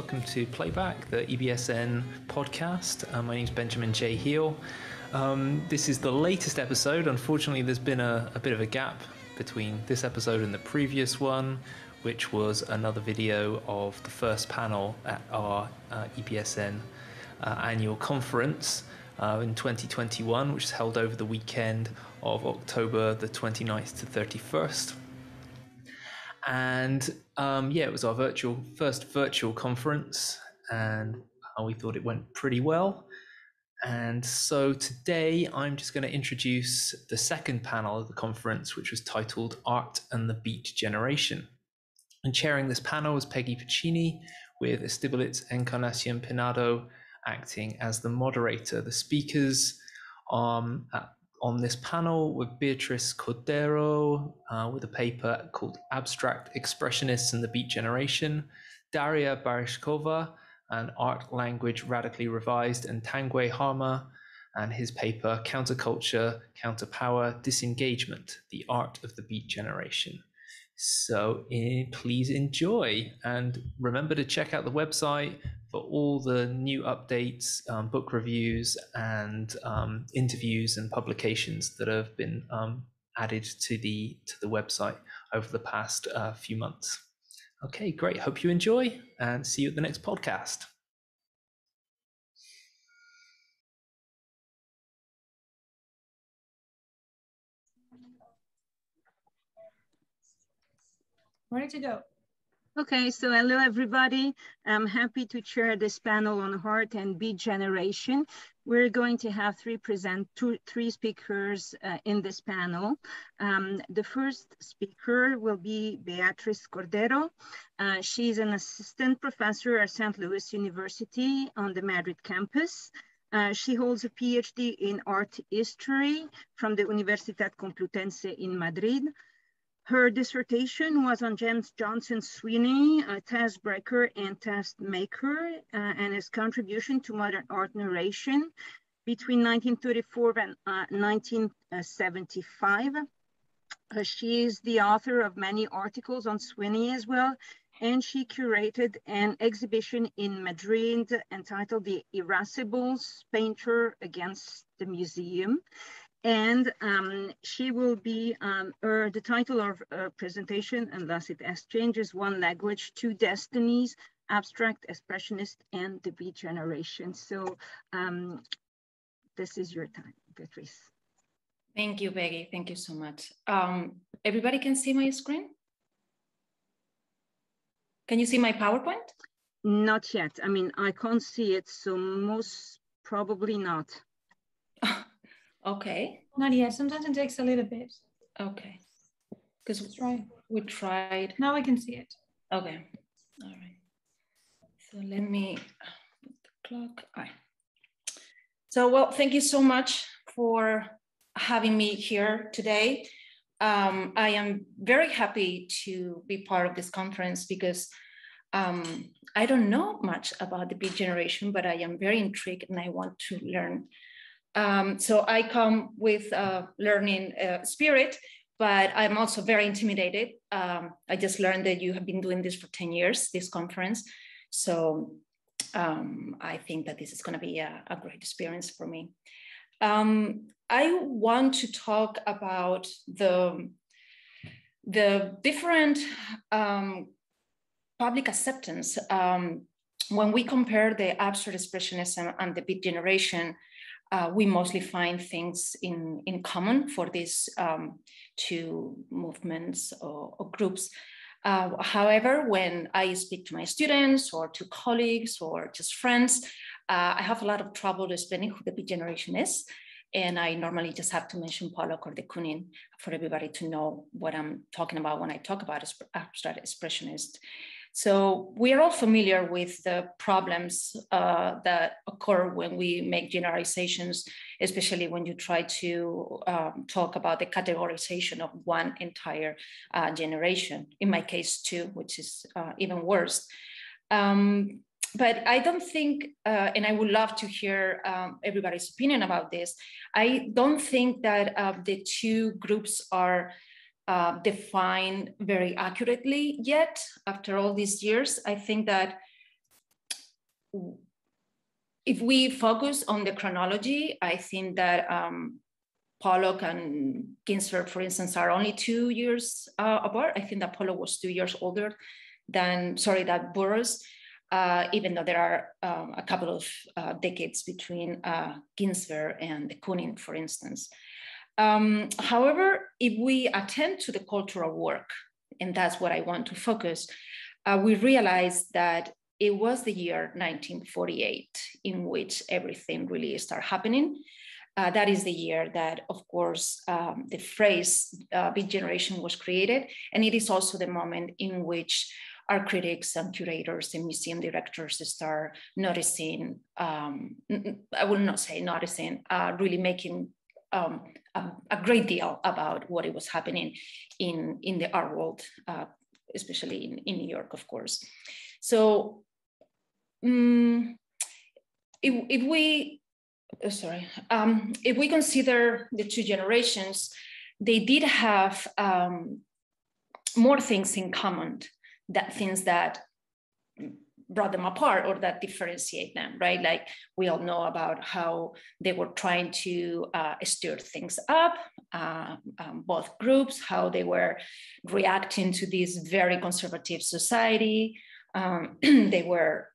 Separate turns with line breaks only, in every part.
welcome to Playback, the EBSN podcast. Uh, my name is Benjamin J. Heel. Um, this is the latest episode. Unfortunately, there's been a, a, bit of a gap between this episode and the previous one, which was another video of the first panel at our uh, EBSN uh, annual conference uh, in 2021, which is held over the weekend of October the 29th to 31st. And um, yeah, it was our virtual first virtual conference, and uh, we thought it went pretty well. And so today I'm just going to introduce the second panel of the conference, which was titled Art and the Beat Generation. And chairing this panel was Peggy Pacini, with Estibaliz Encarnacion Pinedo acting as the moderator. The speakers um, on this panel with Beatriz Cordero uh, with a paper called Abstract Expressionists and the Beat Generation, Daria Baryshnikova, and Art Language Radically Revised, and Tanguy Harma and his paper Counterculture, Counterpower, Disengagement, the Art of the Beat Generation. So eh, please enjoy and remember to check out the website for all the new updates, um, book reviews, and um, interviews and publications that have been um, added to the to the website over the past uh, few months. Okay, great. Hope you enjoy and see you at the next podcast.
Ready to go.
Okay, so hello everybody. I'm happy to chair this panel on art and beat generation. We're going to have three present two, three speakers uh, in this panel. Um, the first speaker will be Beatriz Cordero. Uh, she's an assistant professor at St. Louis University on the Madrid campus. Uh, she holds a PhD in art history from the Universitat Complutense in Madrid. Her dissertation was on James Johnson Sweeney, a test breaker and test maker, uh, and his contribution to modern art narration between 1934 and uh, 1975. Uh, she is the author of many articles on Sweeney as well, and she curated an exhibition in Madrid entitled The Irascibles Painter Against the Museum and um, she will be, um, her, the title of her presentation, unless it has changes, One Language, Two Destinies, Abstract, Expressionist, and the Beat Generation. So um, this is your time, Beatrice.
Thank you, Peggy. Thank you so much. Um, everybody can see my screen? Can you see my PowerPoint?
Not yet. I mean, I can't see it, so most probably not.
Okay.
Not yet. Sometimes it takes a little bit.
Okay. Because
we try.
We tried.
Now I can see it.
Okay. All right. So let me put the clock. All right. So, well, thank you so much for having me here today. Um, I am very happy to be part of this conference because um, I don't know much about the beat generation, but I am very intrigued and I want to learn um, so I come with a learning uh, spirit, but I'm also very intimidated. Um, I just learned that you have been doing this for 10 years, this conference. So um, I think that this is going to be a, a, great experience for me. Um, I want to talk about the, the different um, public acceptance um, when we compare the abstract expressionism and the beat generation uh, we mostly find things in, in common for these um, two movements or, or groups. Uh, however, when I speak to my students or to colleagues or just friends, uh, I have a lot of trouble explaining who the beat generation is. And I normally just have to mention Pollock or de Kooning for everybody to know what I'm talking about when I talk about abstract expressionist. So we are all familiar with the problems uh, that occur when we make generalizations, especially when you try to um, talk about the categorization of one entire uh, generation, in my case two, which is uh, even worse. Um, but I don't think, uh, and I would love to hear um, everybody's opinion about this. I don't think that uh, the two groups are uh, defined very accurately yet after all these years. I think that if we focus on the chronology, I think that um, Pollock and Ginsberg, for instance, are only two years uh, apart. I think that Pollock was two years older than, sorry, that Burroughs, uh, even though there are um, a couple of uh, decades between uh, Ginsberg and Kooning, for instance. Um, however, if we attend to the cultural work, and that's what I want to focus, uh, we realize that it was the year 1948 in which everything really started happening. Uh, that is the year that, of course, um, the phrase uh, Beat Generation was created. And it is also the moment in which our critics and curators and museum directors start noticing, um, I will not say noticing, uh, really making um, a, a, great deal about what it was happening in, in the art world, uh, especially in, in New York, of course. So um, if, if we uh, sorry, um, if we consider the two generations, they did have um, more things in common, that things that brought them apart or that differentiate them, right? Like we all know about how they were trying to uh, stir things up, uh, um, both groups, how they were reacting to this very conservative society. Um, they were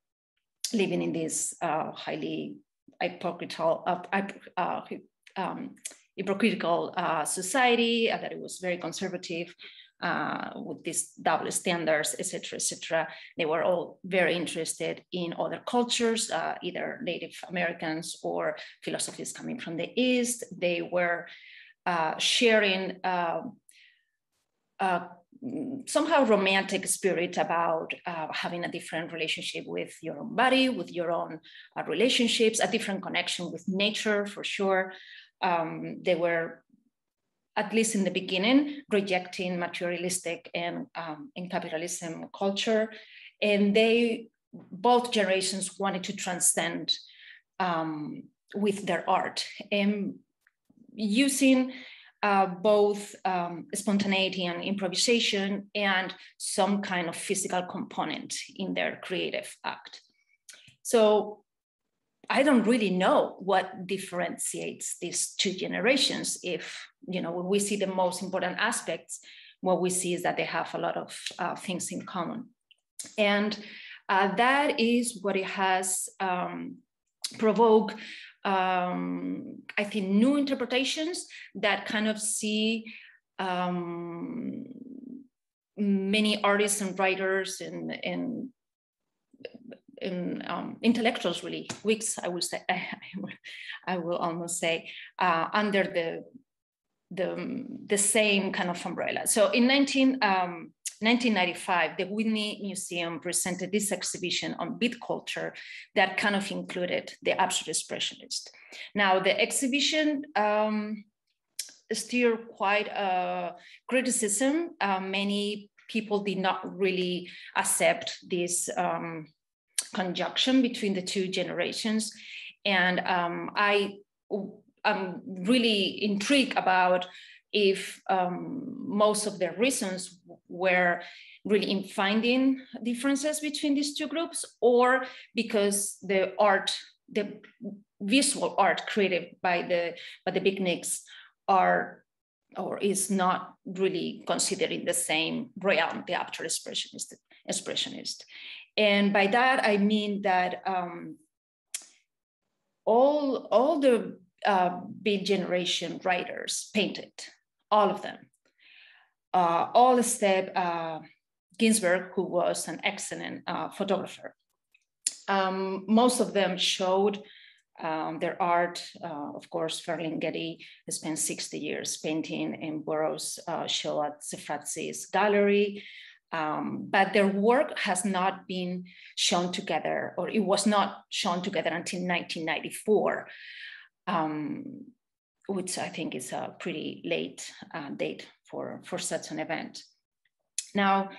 living in this uh, highly hypocritical, uh, uh, um, hypocritical uh, society, that it was very conservative uh, with these double standards, etc., etc. They were all very interested in other cultures, uh, either Native Americans or philosophies coming from the East. They were uh, sharing um, somehow romantic spirit about uh, having a different relationship with your own body, with your own uh, relationships, a different connection with nature for sure. Um, they were, at least in the beginning, rejecting materialistic and, um, and capitalism culture. And they, both generations wanted to transcend um, with their art and using uh, both um, spontaneity and improvisation and some kind of physical component in their creative act. So I don't really know what differentiates these two generations. If, you know, when we see the most important aspects, what we see is that they have a lot of uh, things in common. And uh, that is what it has um, provoked um, I think, new interpretations that kind of see um, many artists and writers and, and, and um, intellectuals, really, Whigs, I will say, I will almost say, uh, under the, the, the same kind of umbrella. So in 19, um, 1995, the Whitney Museum presented this exhibition on beat culture that kind of included the abstract expressionist. Now, the exhibition um, stirred quite a criticism. Uh, many people did not really accept this um, conjunction between the two generations. And um, I am really intrigued about if um, most of the reasons were really in finding differences between these two groups or because the art, the visual art created by the, by the beatniks are or is not really considered in the same realm, the abstract expressionist. expressionist. And by that, I mean that um, all, all the uh, beat generation writers painted all of them. Uh, all except uh, Ginsberg, who was an excellent uh, photographer. Um, most of them showed um, their art. Uh, of course, Ferlinghetti spent 60 years painting in Burroughs' uh, show at Shafrazi's gallery. Um, but their work has not been shown together, or it was not shown together until 1994. Um, which I think is a pretty late uh, date for, for such an event. Now,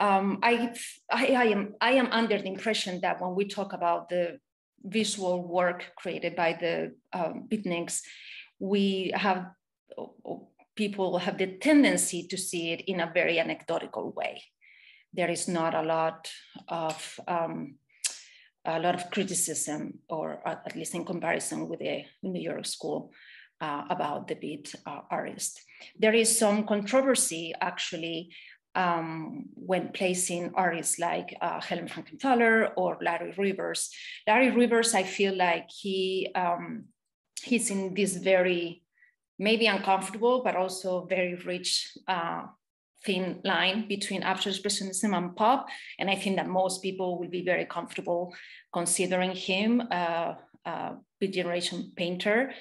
um, I, I, I, am, I am under the impression that when we talk about the visual work created by the um, beatniks, we have people have the tendency to see it in a very anecdotal way. There is not a lot of um, a lot of criticism, or at least in comparison with the New York School, uh, about the beat uh, artist. There is some controversy actually um, when placing artists like uh, Helen Frankenthaler or Larry Rivers. Larry Rivers, I feel like he um, he's in this very maybe uncomfortable but also very rich uh, thin line between abstract expressionism and pop, and I think that most people will be very comfortable considering him a, a beat generation painter.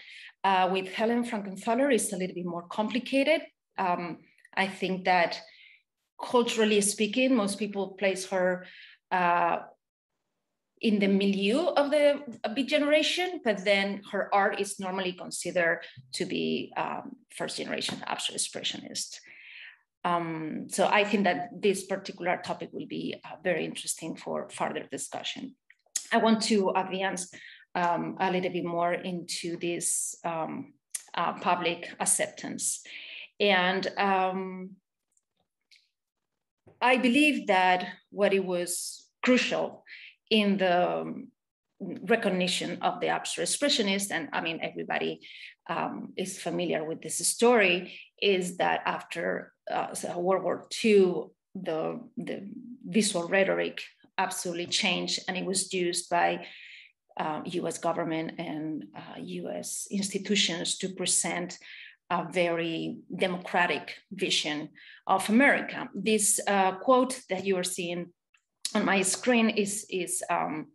Uh, with Helen Frankenthaler, it's a little bit more complicated. Um, I think that culturally speaking, most people place her uh, in the milieu of the beat generation, but then her art is normally considered to be um, first generation abstract expressionist. Um, so I think that this particular topic will be uh, very interesting for further discussion. I want to advance um, a little bit more into this um, uh, public acceptance. And um, I believe that what it was crucial in the um, recognition of the abstract expressionist, and I mean, everybody um, is familiar with this story, is that after uh, World War II, the, the visual rhetoric absolutely changed and it was used by uh, US government and uh, US institutions to present a very democratic vision of America. This uh, quote that you are seeing on my screen is, is, um,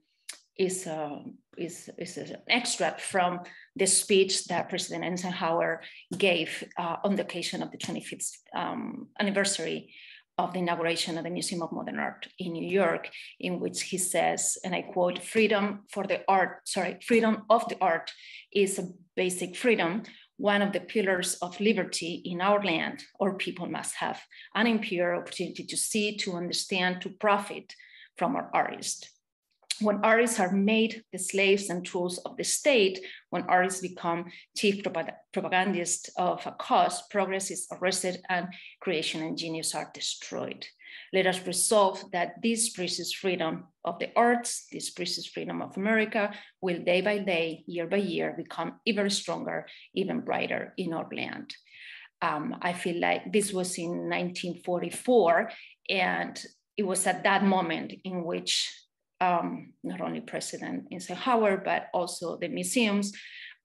is, uh, is, is an extract from the speech that President Eisenhower gave uh, on the occasion of the 25th um, anniversary of the inauguration of the Museum of Modern Art in New York, in which he says, and I quote, freedom for the art, sorry, freedom of the art is a basic freedom, one of the pillars of liberty in our land, or people must have an impure opportunity to see, to understand, to profit from our artists when artists are made the slaves and tools of the state, when artists become chief propagandists of a cause, progress is arrested and creation and genius are destroyed. Let us resolve that this precious freedom of the arts, this precious freedom of America, will day by day, year by year, become even stronger, even brighter in our land. Um, I feel like this was in 1944, and it was at that moment in which um, not only President Eisenhower, but also the museums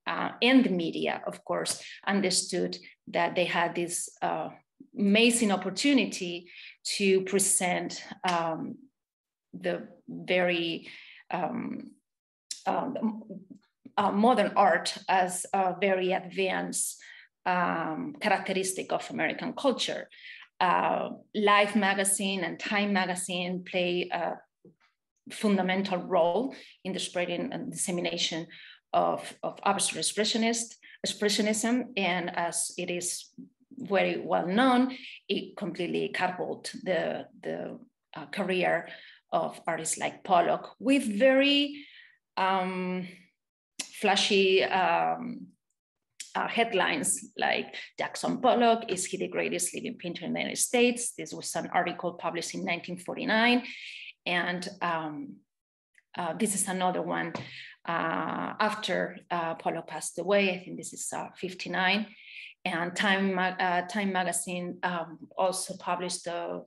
uh, and the media, of course, understood that they had this uh, amazing opportunity to present um, the very um, um uh, modern art as a very advanced um, characteristic of American culture. Uh, Life magazine and Time magazine play a fundamental role in the spreading and dissemination of, of abstract expressionist, expressionism. And as it is very well known, it completely catapulted the, the uh, career of artists like Pollock with very um, flashy um, uh, headlines like Jackson Pollock, is he the greatest living painter in the United States? This was an article published in 1949. And um, uh, this is another one uh, after uh, Pollock passed away. I think this is uh, 59. And Time, uh, Time magazine um, also published uh,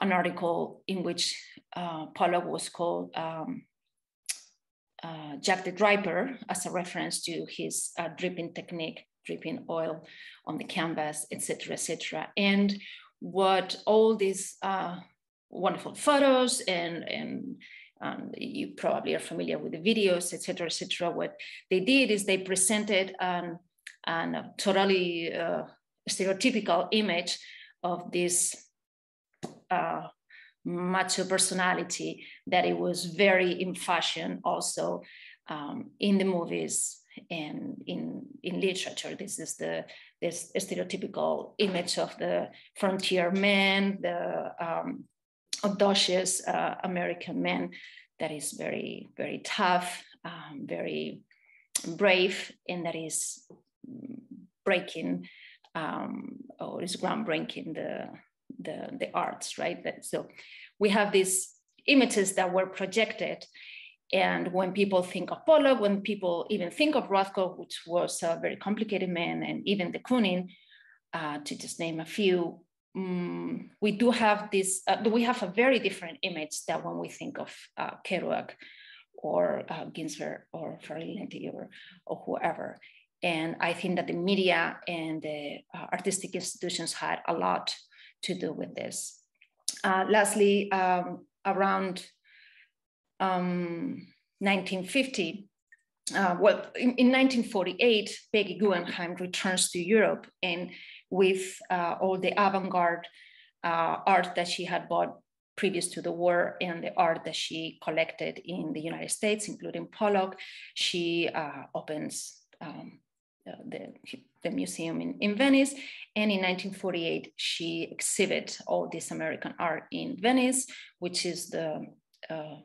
an article in which Pollock was called um, Jack the Dripper as a reference to his dripping technique, dripping oil on the canvas, etc., etc. And what all these wonderful photos and, and um, you probably are familiar with the videos, etc., etc. What they did is they presented an a totally uh, stereotypical image of this uh, macho personality that it was very in fashion also um, in the movies and in, in literature. This is the this stereotypical image of the frontier man, the um, audacious uh, American man that is very, very tough, um, very brave, and that is breaking um, or is groundbreaking the, the, the arts, right? That, so we have these images that were projected And when people think of Pollock, when people even think of Rothko, which was a very complicated man, and even de Kooning, uh, to just name a few, um, we do have this, uh, we have a very different image than when we think of uh, Kerouac or uh, Ginsberg or Ferlinghetti or, or whoever. And I think that the media and the uh, artistic institutions had a lot to do with this. Uh, lastly, um, around um, 1950, uh, well, in, in, 1948, Peggy Guggenheim returns to Europe and with uh, all the avant-garde uh, art that she had bought previous to the war and the art that she collected in the United States, including Pollock, she uh, opens um, the, the museum in, in Venice. And in 1948, she exhibits all this American art in Venice, which is the uh,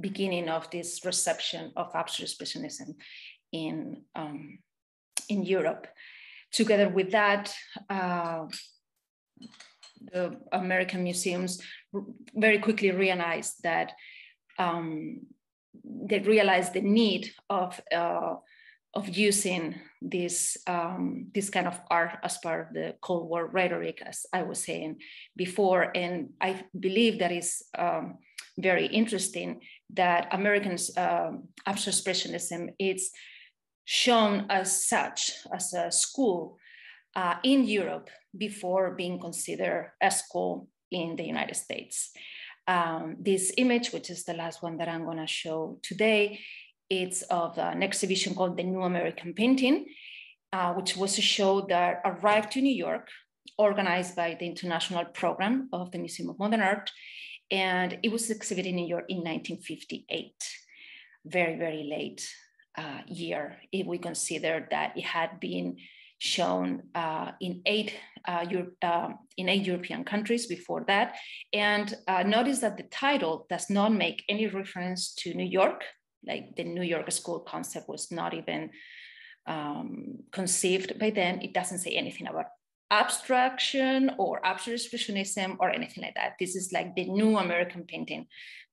beginning of this reception of abstract expressionism in, um, in Europe. Together with that, uh, the American museums very quickly realized that um, they realized the need of uh, of using this um, this kind of art as part of the Cold War rhetoric, as I was saying before, and I believe that is um, very interesting that Americans um, abstract expressionism is shown as such as a school uh, in Europe before being considered a school in the United States. Um, this image, which is the last one that I'm going to show today, it's of an exhibition called the New American Painting, uh, which was a show that arrived to New York, organized by the International Program of the Museum of Modern Art. And it was exhibited in New York in 1958, very, very late uh, year, if we consider that it had been shown uh, in eight uh, uh, in eight European countries before that. And uh, notice that the title does not make any reference to New York, like the New York school concept was not even um, conceived by then. It doesn't say anything about abstraction or abstract expressionism or anything like that. This is like the new American painting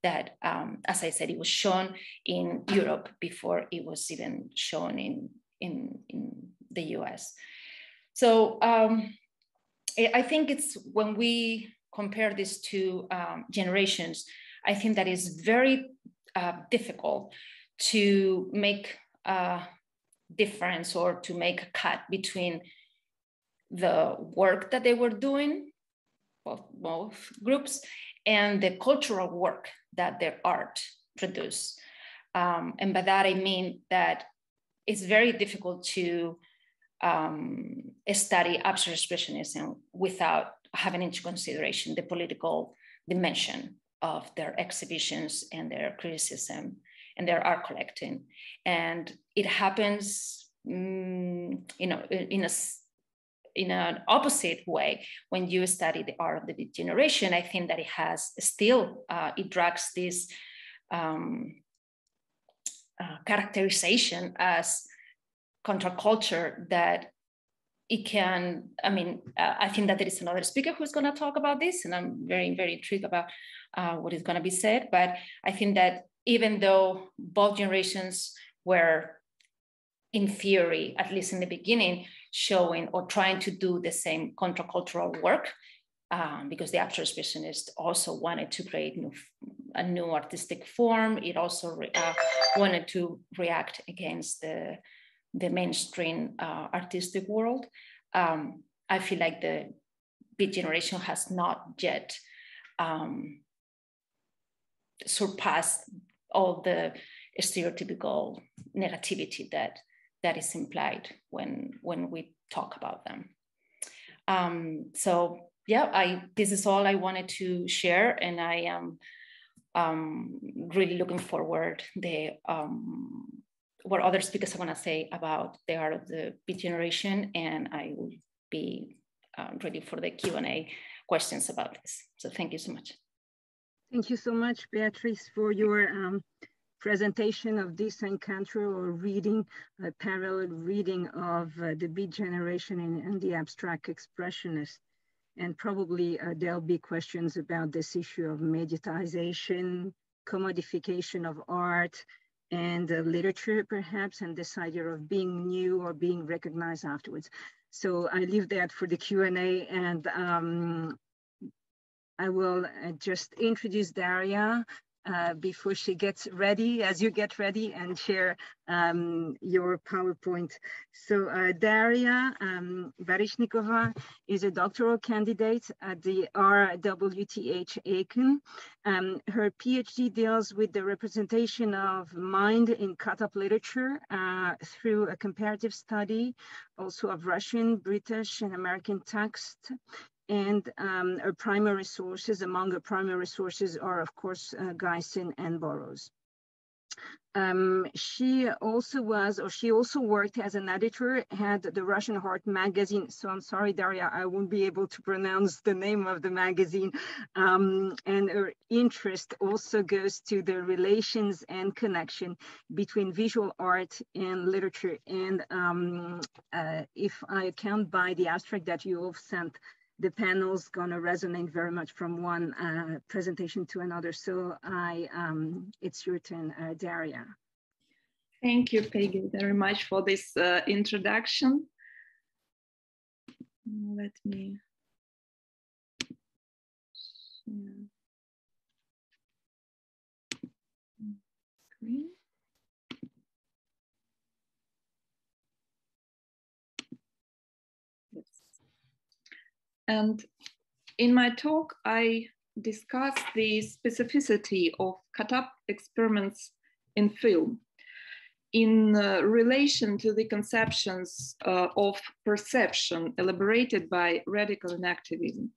that, um, as I said, it was shown in Europe before it was even shown in, in, in the US. So um, I think it's when we compare these two um, generations, I think that is very uh, difficult to make a difference or to make a cut between the work that they were doing, both, both groups, and the cultural work that their art produced. Um, and by that I mean that it's very difficult to um, study abstract expressionism without having into consideration the political dimension of their exhibitions and their criticism and their art collecting. And it happens, mm, you know, in a in an opposite way when you study the art of the beat generation. I think that it has still uh, it drags this um, uh, characterization as counterculture that it can i mean uh, i think that there is another speaker who's going to talk about this and i'm very very intrigued about uh, what is going to be said but i think that even though both generations were in theory at least in the beginning showing or trying to do the same countercultural work um, because the abstract expressionist also wanted to create new, a new artistic form it also uh, wanted to react against the the mainstream uh, artistic world. Um, I feel like the beat generation has not yet um, surpassed all the stereotypical negativity that that is implied when when we talk about them. Um, so yeah, I this is all I wanted to share, and I am um, really looking forward the um, what other speakers are going to say about the art of the beat generation, and I will be uh, ready for the Q&A questions about this. So thank you so much.
Thank you so much, Beatrice, for your um, presentation of this encounter or reading, a parallel reading of uh, the beat generation and, and, the abstract expressionist. And probably uh, there'll be questions about this issue of mediatization commodification of art and uh, literature, perhaps, and this idea of being new or being recognized afterwards. So I leave that for the Q&A and um, I will uh, just introduce Daria uh, before she gets ready, as you get ready and share um, your PowerPoint. So uh, Daria um, is a doctoral candidate at the RWTH Aachen. Um, her PhD deals with the representation of mind in cut-up literature uh, through a comparative study also of Russian, British, and American text and um, our primary sources, among our primary sources are, of course, uh, Gysin and Burroughs. Um, she also was, or she also worked as an editor, had the Russian Heart magazine. So I'm sorry, Daria, I won't be able to pronounce the name of the magazine. Um, and her interest also goes to the relations and connection between visual art and literature. And um, uh, if I account by the abstract that you have sent, the panel's gonna resonate very much from one uh, presentation to another. So I, um, it's your turn, uh, Daria.
Thank you, Peggy, very much for this uh, introduction. Let me. Screen. And in my talk, I discussed the specificity of cut-up experiments in film in uh, relation to the conceptions uh, of perception elaborated by radical enactivism.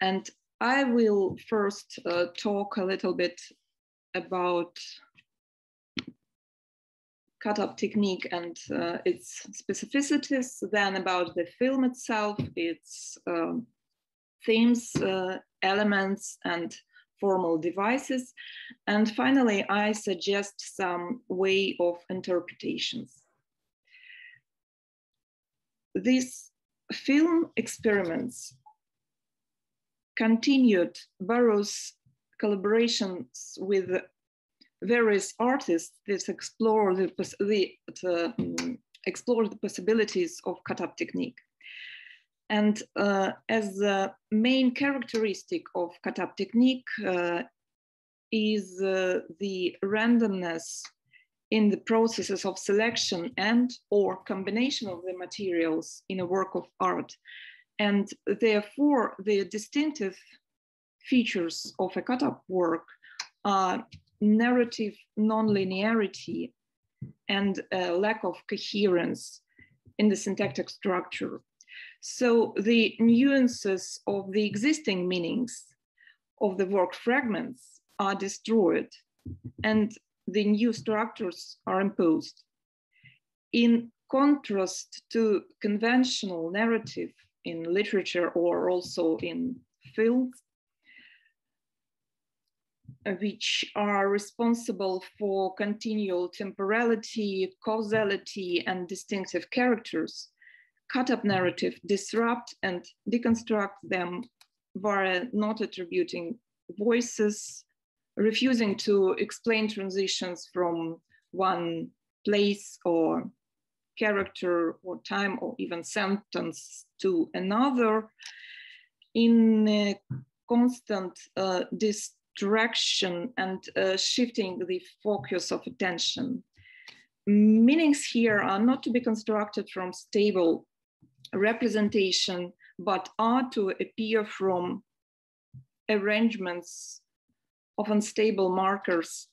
And I will first uh, talk a little bit about cut-up technique and uh, its specificities, then about the film itself, its um, themes, uh, elements, and formal devices. And finally, I suggest some way of interpretations. These film experiments continued Burroughs' collaborations with various artists that explore the, the, the um, explore the possibilities of cut-up technique. And uh, as the main characteristic of cut-up technique uh, is uh, the randomness in the processes of selection and or combination of the materials in a work of art. And therefore, the distinctive features of a cut-up work are narrative nonlinearity and a lack of coherence in the syntactic structure. So the nuances of the existing meanings of the work fragments are destroyed and the new structures are imposed. In contrast to conventional narrative in literature or also in films, which are responsible for continual temporality, causality, and distinctive characters, cut-up narrative disrupt and deconstruct them via not attributing voices, refusing to explain transitions from one place or character or time or even sentence to another. In constant uh, distraction and uh, shifting the focus of attention. Meanings here are not to be constructed from stable representation, but are to appear from arrangements of unstable markers,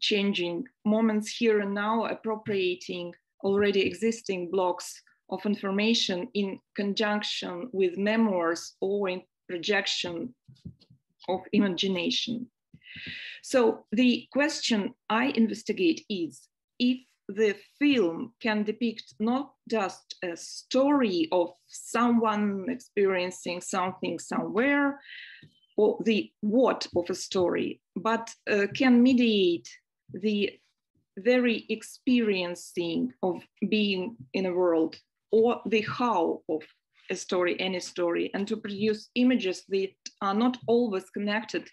changing moments here and now, appropriating already existing blocks of information in conjunction with memoirs or in projection of imagination. So the question I investigate is if the film can depict not just a story of someone experiencing something somewhere or the what of a story, but uh, can mediate the very experiencing of being in a world or the how of a story, any story, and to produce images that are not always connected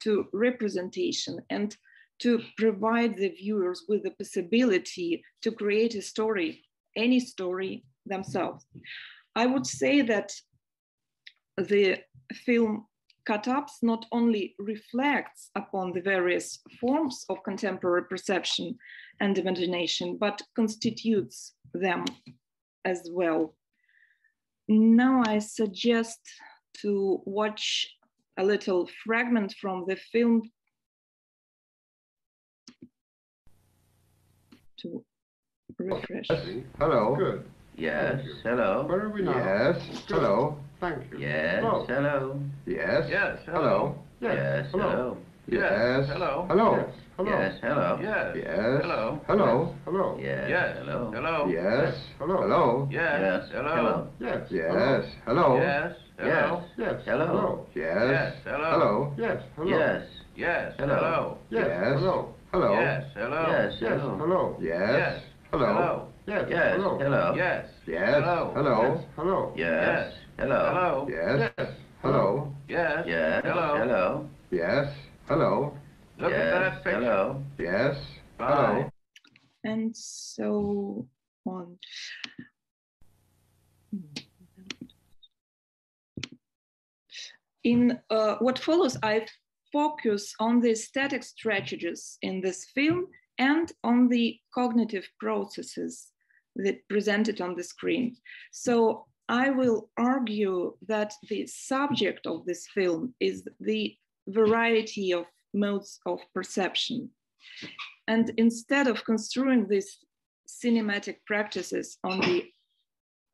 to representation and to provide the viewers with the possibility to create a story, any story themselves. I would say that the film cut-ups not only reflects upon the various forms of contemporary perception and imagination, but constitutes them as well. Now I suggest to watch a little fragment from the film to refresh.
Hello.
Good.
Yes, hello.
Where are we now?
Yes.
Good.
Hello.
Thank you.
Yes, oh.
Hello.
hello.
Yes.
Yes,
Hello.
Yes, hello.
Yes.
hello.
Hello.
Yes. Hello.
Yes, hello.
Yes.
Yes.
Hello.
Hello.
Hello.
Yes,
Yes.
hello.
Hello.
Yes.
Hello.
Hello.
Yes, hello.
Yes.
Yes. Hello.
Yes, hello.
Yes.
Hello.
Yes.
hello.
Hello.
Yes. Hello.
Yes,
Yes.
hello.
Yes.
Yes.
Hello.
Hello.
Yes, hello. Yes,
Yes.
hello.
Hello.
Yes. Hello.
Yes.
Yes,
Hello.
hello.
Yes.
Yes.
Hello.
Hello.
Hello.
Yes, hello.
Yes.
Yes.
Hello.
Yes, hello.
Yes. Hello.
Look at that picture. Hello.
Yes. Hello.
and so on. In uh, what follows, I focus on the aesthetic strategies in this film and on the cognitive processes that presented on the screen. So I will argue that the subject of this film is the variety of modes of perception. And instead of construing these cinematic practices on the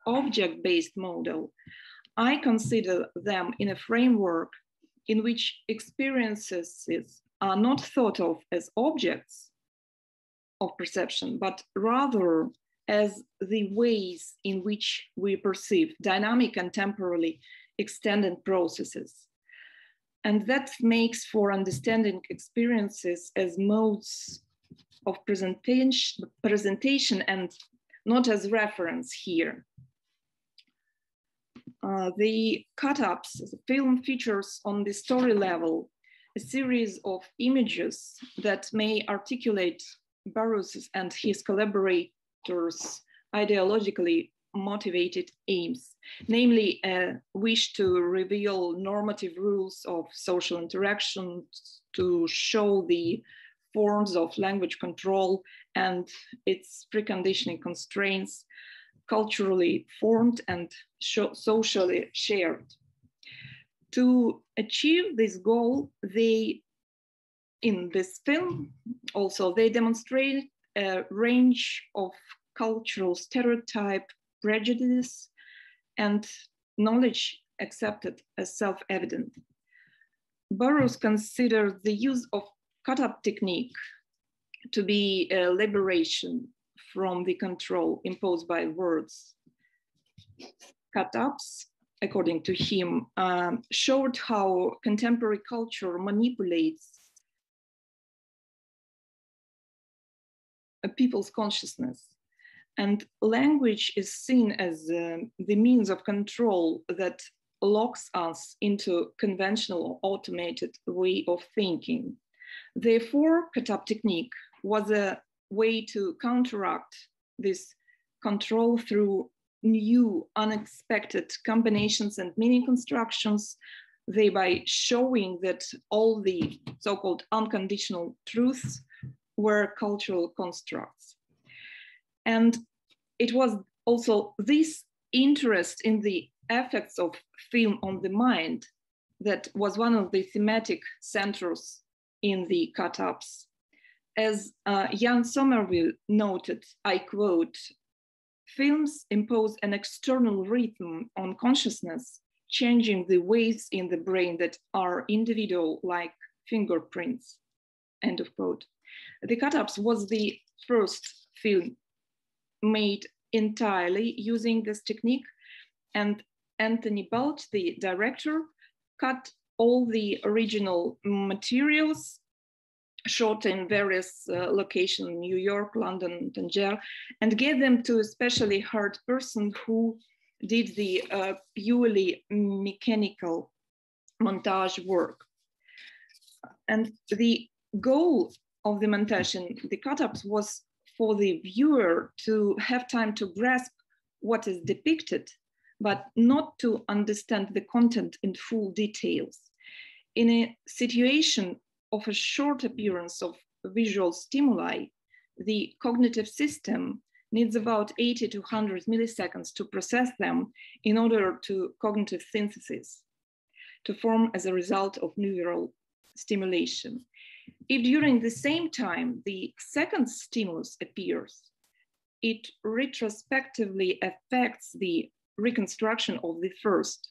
object-based model, I consider them in a framework in which experiences are not thought of as objects of perception, but rather as the ways in which we perceive dynamic and temporally extended processes. And that makes for understanding experiences as modes of presentation, presentation and not as reference here. Uh, the cut-ups, the film features on the story level a series of images that may articulate Burroughs and his collaborators' ideologically motivated aims, namely a wish to reveal normative rules of social interaction, to show the forms of language control and its preconditioning constraints, culturally formed and socially shared. To achieve this goal, they, in this film, also, they demonstrate a range of cultural stereotype, prejudice, and knowledge accepted as self-evident. Burroughs considered the use of cut-up technique to be a liberation from the control imposed by words. Cut-ups, according to him, um, showed how contemporary culture manipulates a people's consciousness. And language is seen as uh, the means of control that locks us into conventional automated way of thinking. Therefore, cut-up technique was a way to counteract this control through new unexpected combinations and meaning constructions, thereby showing that all the so-called unconditional truths were cultural constructs. And it was also this interest in the effects of film on the mind that was one of the thematic centers in the cut-ups. As uh, Ian Sommerville noted, I quote, films impose an external rhythm on consciousness, changing the waves in the brain that are individual like fingerprints, end of quote. The cut-ups was the first film made entirely using this technique and Antony Balch, the director, cut all the original materials shot in various uh, locations, New York, London, Tangier, and gave them to a specially hired person who did the uh, purely mechanical montage work. and the goal of the montage and the cut-ups was for the viewer to have time to grasp what is depicted, but not to understand the content in full details. In a situation of a short appearance of visual stimuli, the cognitive system needs about 80 to 100 milliseconds to process them in order to cognitive synthesis to form as a result of neural stimulation. If during the same time the second stimulus appears, it retrospectively affects the reconstruction of the first.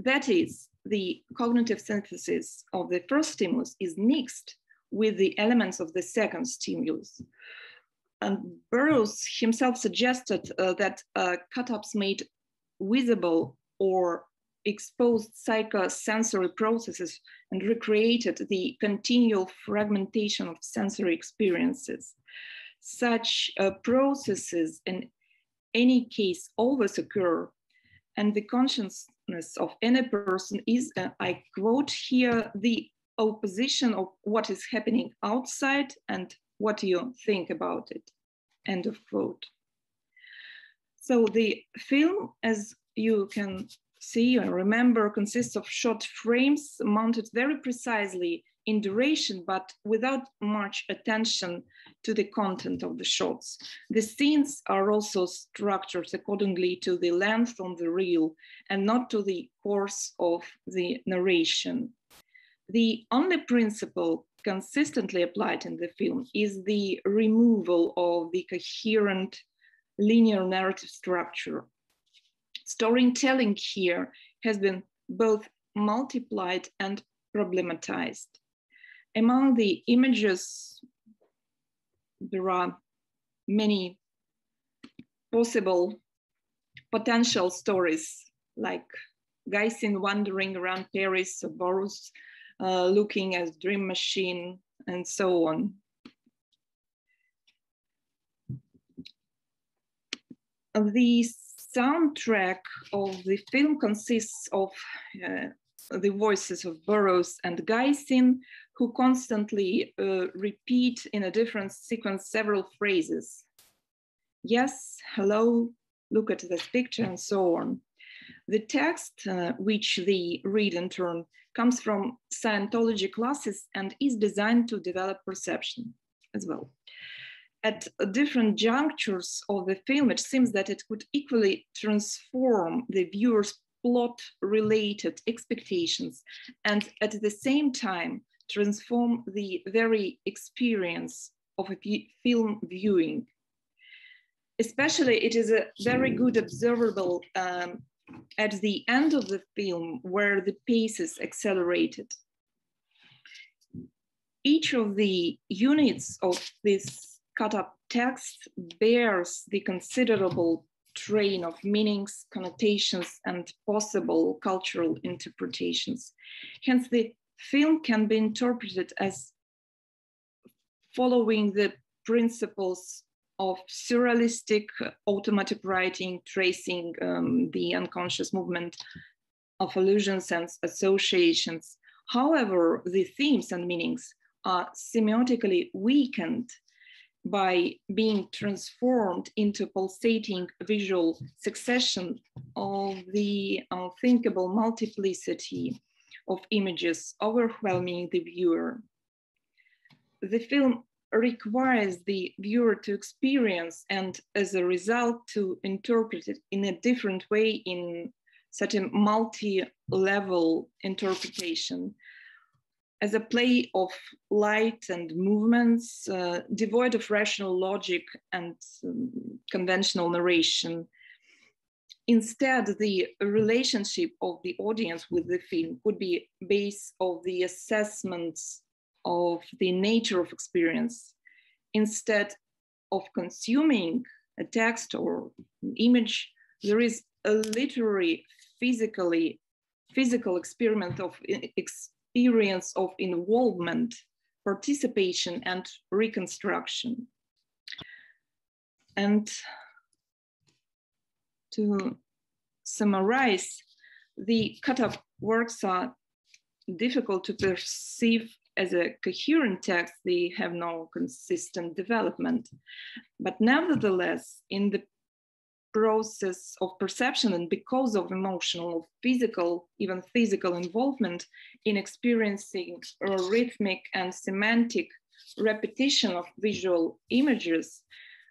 That is, the cognitive synthesis of the first stimulus is mixed with the elements of the second stimulus. And Burroughs himself suggested uh, that uh, cut-ups made visible or exposed psychosensory processes and recreated the continual fragmentation of sensory experiences. Such uh, processes in any case always occur and the consciousness of any person is, uh, I quote here, the opposition of what is happening outside and what you think about it, end of quote. So the film, as you can see and remember, consists of short frames mounted very precisely in duration, but without much attention to the content of the shots. The scenes are also structured accordingly to the length on the reel and not to the course of the narration. The only principle consistently applied in the film is the removal of the coherent linear narrative structure. Storytelling here has been both multiplied and problematized. Among the images, there are many possible potential stories like Gysin wandering around Paris, or Burroughs uh, looking as dream machine, and so on. The soundtrack of the film consists of uh, the voices of Burroughs and Gysin, who constantly uh, repeat in a different sequence several phrases. Yes, hello, look at this picture, and so on. The text, uh, which they read in turn, comes from Scientology classes and is designed to develop perception as well. At different junctures of the film, it seems that it could equally transform the viewer's plot related expectations and at the same time transform the very experience of a film viewing. Especially, it is a very good observable um, at the end of the film where the pace is accelerated. Each of the units of this cut up text bears the considerable train of meanings, connotations, and possible cultural interpretations. Hence, the film can be interpreted as following the principles of surrealistic automatic writing, tracing um, the unconscious movement of allusions and associations. However, the themes and meanings are semiotically weakened by being transformed into pulsating visual succession of the unthinkable multiplicity of images overwhelming the viewer. The film requires the viewer to experience and as a result to interpret it in a different way in such a multi-level interpretation as a play of light and movements uh, devoid of rational logic and um, conventional narration. Instead, the relationship of the audience with the film could be based of the assessments of the nature of experience. Instead of consuming a text or image, there is a literary, physically, physical experiment of experience of involvement, participation, and reconstruction. And to summarize, the cut-up works are difficult to perceive as a coherent text, they have no consistent development. But nevertheless, in the process of perception and because of emotional, physical, even physical involvement in experiencing a rhythmic and semantic repetition of visual images,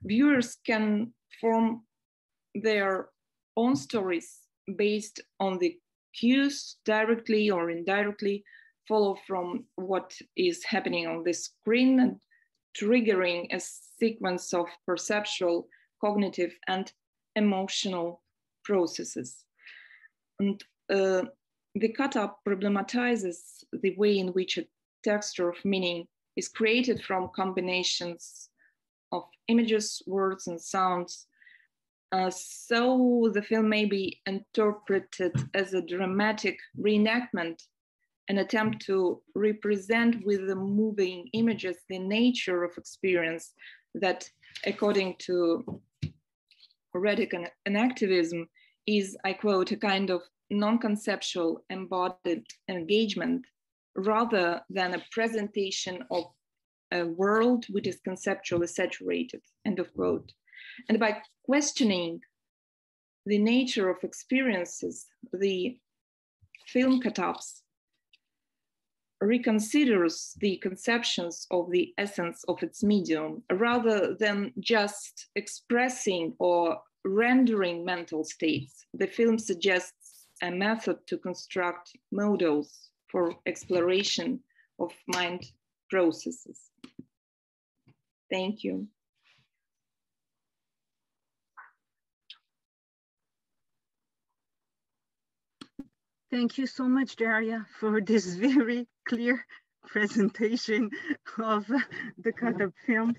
viewers can form their own stories based on the cues directly or indirectly follow from what is happening on the screen and triggering a sequence of perceptual, cognitive, and emotional processes. And uh, the cut-up problematizes the way in which a texture of meaning is created from combinations of images, words, and sounds. Uh, so the film may be interpreted as a dramatic reenactment, an attempt to represent with the moving images the nature of experience that, according to radical enactivism, is, I quote, a kind of non-conceptual embodied engagement rather than a presentation of a world which is conceptually saturated, end of quote. And by questioning the nature of experiences, the film cut-ups reconsiders the conceptions of the essence of its medium rather than just expressing or rendering mental states. The film suggests a method to construct models for exploration of mind processes. Thank you.
Thank you so much, Daria, for this very clear presentation of the cut-up film.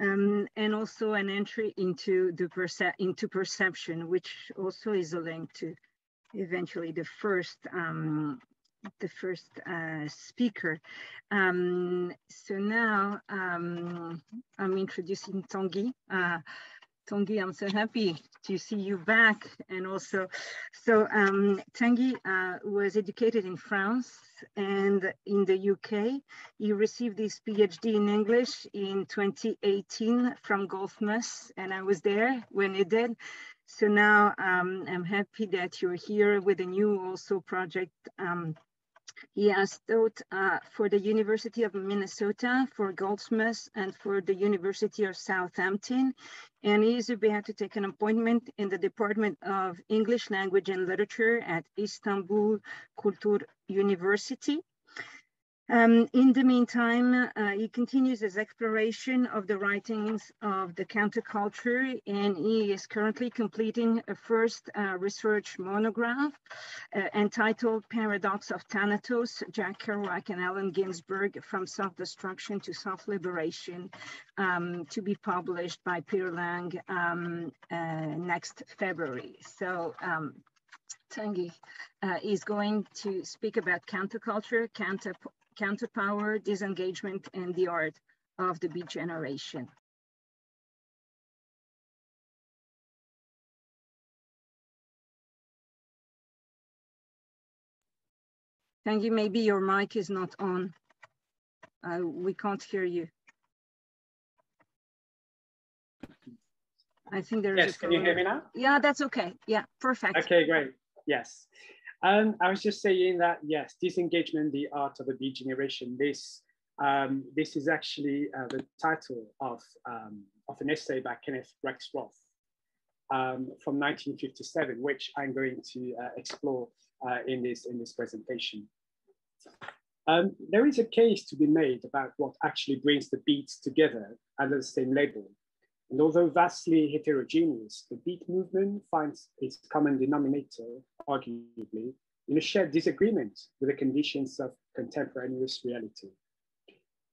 Um, and also an entry into the perce into perception, which also is a link to eventually the first um, the first uh, speaker. Um, so now um, I'm introducing Tanguy. Uh, Tanguy, I'm so happy to see you back. And also, so um, Tanguy uh, was educated in France and in the UK. He received his PhD in English in 2018 from Goldsmiths, and I was there when he did. So now um, I'm happy that you're here with a new also project um, he has taught uh, for the University of Minnesota, for Goldsmiths, and for the University of Southampton. And he is about to take an appointment in the Department of English Language and Literature at Istanbul Kultur University. Um, in the meantime, uh, he continues his exploration of the writings of the counterculture, and he is currently completing a first uh, research monograph uh, entitled Paradox of Thanatos, Jack Kerouac and Allen Ginsberg, From Self-Destruction to Self-Liberation, um, to be published by Peter Lang um, uh, next February. So um, Tanguy uh, is going to speak about counterculture, counter counterpower, disengagement, and the art of the beat generation. Thank you. Maybe your mic is not on. Uh, we can't hear you. I think there is.
Yes, can you hear me now?
Yeah, that's okay. Yeah, perfect.
Okay, great. Yes. Um, I was just saying that, yes, disengagement, the art of the beat generation, this, um, this is actually uh, the title of, um, of an essay by Kenneth Rexroth um, from 1957, which I'm going to uh, explore uh, in, this, in this presentation. Um, there is a case to be made about what actually brings the beats together under the same label. And although vastly heterogeneous, the beat movement finds its common denominator, arguably, in a shared disagreement with the conditions of contemporaneous reality.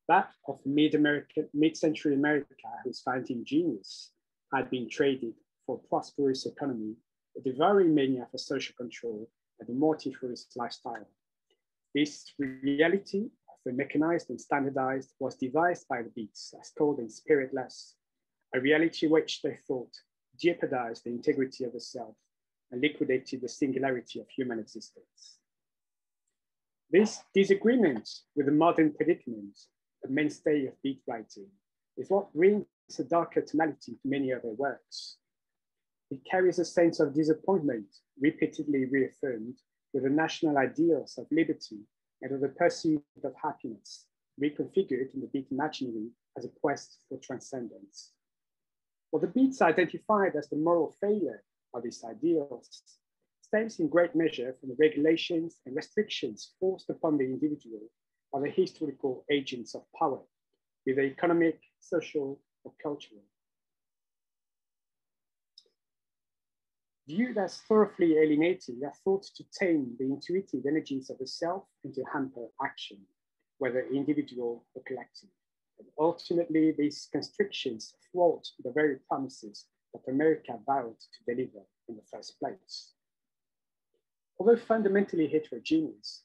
That of mid-American, mid-century America, whose founding genius had been traded for a prosperous economy, a devouring mania for social control, and a multifarious lifestyle. This reality, often mechanized and standardized, was devised by the beats as told in Spiritless, a reality which they thought jeopardized the integrity of the self and liquidated the singularity of human existence. This disagreement with the modern predicament, the mainstay of beat writing, is what brings a darker tonality to many other works. It carries a sense of disappointment, repeatedly reaffirmed, with the national ideals of liberty and of the pursuit of happiness, reconfigured in the beat imaginary as a quest for transcendence. The beats identified as the moral failure of these ideals stems in great measure from the regulations and restrictions forced upon the individual by the historical agents of power, be they economic, social, or cultural. Viewed as thoroughly alienating, they are thought to tame the intuitive energies of the self and to hamper action, whether individual or collective. And ultimately, these constrictions thwart the very promises that America vowed to deliver in the first place. Although fundamentally heterogeneous,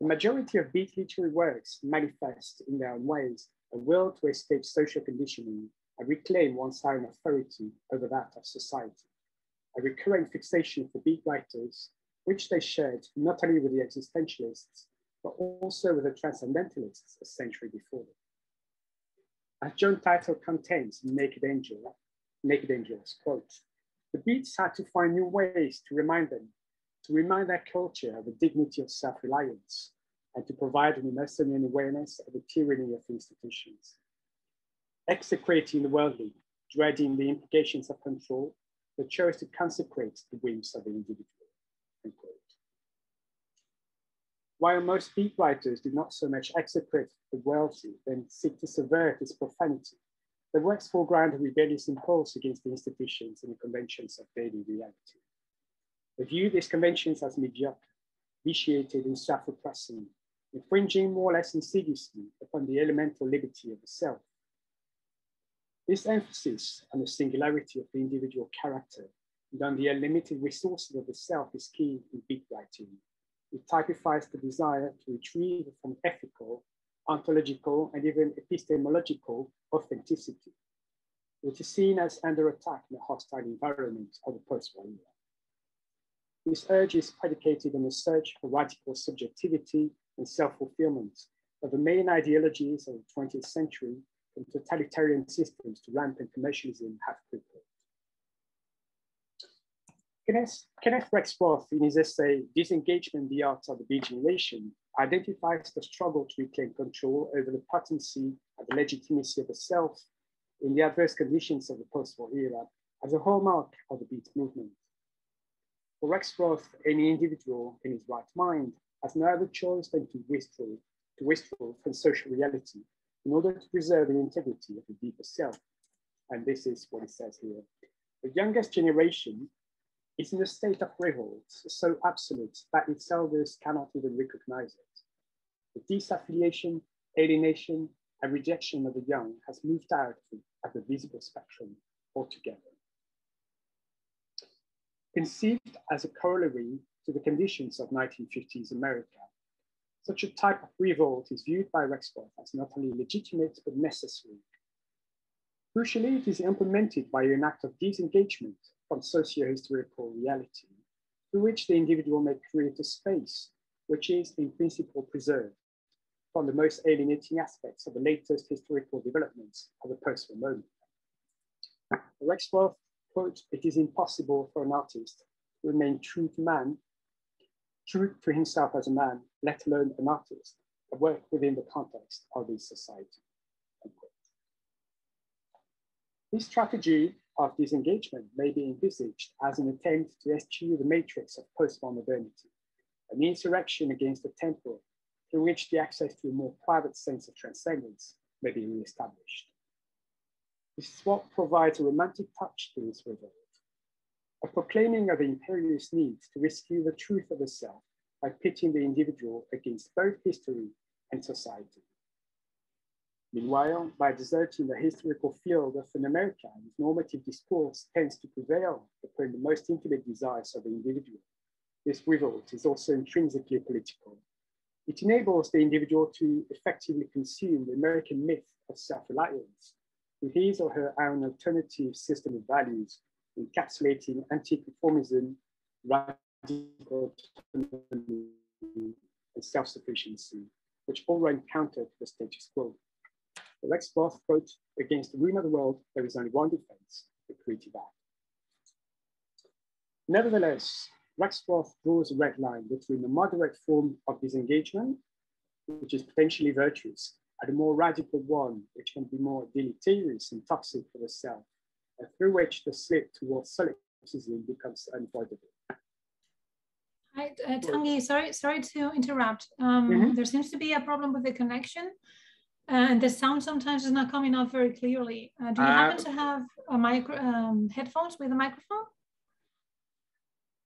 the majority of beat literary works manifest in their own ways a will to escape social conditioning and reclaim one's own authority over that of society. A recurring fixation for beat writers, which they shared not only with the existentialists, but also with the transcendentalists a century before them. As John Tytell contains Naked Angel, Naked Angels, quote, the beats had to find new ways to remind them, to remind their culture of the dignity of self-reliance, and to provide an Emersonian awareness of the tyranny of institutions. Execrating the worldly, dreading the implications of control, they chose to consecrate the whims of the individual. While most beat writers do not so much execrate the wealthy than seek to subvert its profanity, the works foreground a rebellious impulse against the institutions and the conventions of daily reality. They view these conventions as mediocre, vitiated and self-oppressing, infringing more or less insidiously upon the elemental liberty of the self. This emphasis on the singularity of the individual character and on the unlimited resources of the self is key in beat writing. It typifies the desire to retrieve from ethical, ontological, and even epistemological authenticity, which is seen as under attack in the hostile environment of the post-war era. This urge is predicated on the search for radical subjectivity and self-fulfillment of the main ideologies of the 20th century from totalitarian systems to rampant commercialism have crippled. Kenneth, Kenneth Rexroth, in his essay, Disengagement, the Art of the Beat Generation, identifies the struggle to reclaim control over the potency and the legitimacy of the self in the adverse conditions of the post-war era as a hallmark of the beat movement. For Rexroth, any individual in his right mind has no other choice than to withdraw, to withdraw from social reality in order to preserve the integrity of the deeper self. And this is what he says here. The youngest generation is in a state of revolt so absolute that its elders cannot even recognize it. The disaffiliation, alienation, and rejection of the young has moved out of the visible spectrum altogether. Conceived as a corollary to the conditions of 1950s America, such a type of revolt is viewed by Rexroth as not only legitimate but necessary. Crucially, it is implemented by an act of disengagement from socio-historical reality, through which the individual may create a space which is in principle preserved from the most alienating aspects of the latest historical developments of the post-war moment. Rexroth quote, it is impossible for an artist to remain true to man, true to himself as a man, let alone an artist, and work within the context of his society. This strategy of disengagement may be envisaged as an attempt to eschew the matrix of post-war modernity, an insurrection against the temporal through which the access to a more private sense of transcendence may be re-established. This is what provides a romantic touch to this revolt, a proclaiming of the imperious need to rescue the truth of the self by pitting the individual against both history and society. Meanwhile, by deserting the historical field of an America whose normative discourse tends to prevail upon the most intimate desires of the individual, this revolt is also intrinsically political. It enables the individual to effectively consume the American myth of self-reliance with his or her own alternative system of values, encapsulating anti-conformism, radical autonomy, and self-sufficiency, which all run counter to the status quo. The Rexroth quote, against the ruin of the world, there is only one defense, the creative act. Nevertheless, Rexroth draws a red line between the moderate form of disengagement, which is potentially virtuous, and a more radical one, which can be more deleterious and toxic for the self, and through which the slip towards solipsism becomes unavoidable.
Hi, uh, Tanguy, sorry, sorry to interrupt. Um, mm -hmm. There seems to be a problem with the connection, and the sound sometimes is not coming out very clearly. Uh, do you happen uh, to have a micro um, headphones with a microphone?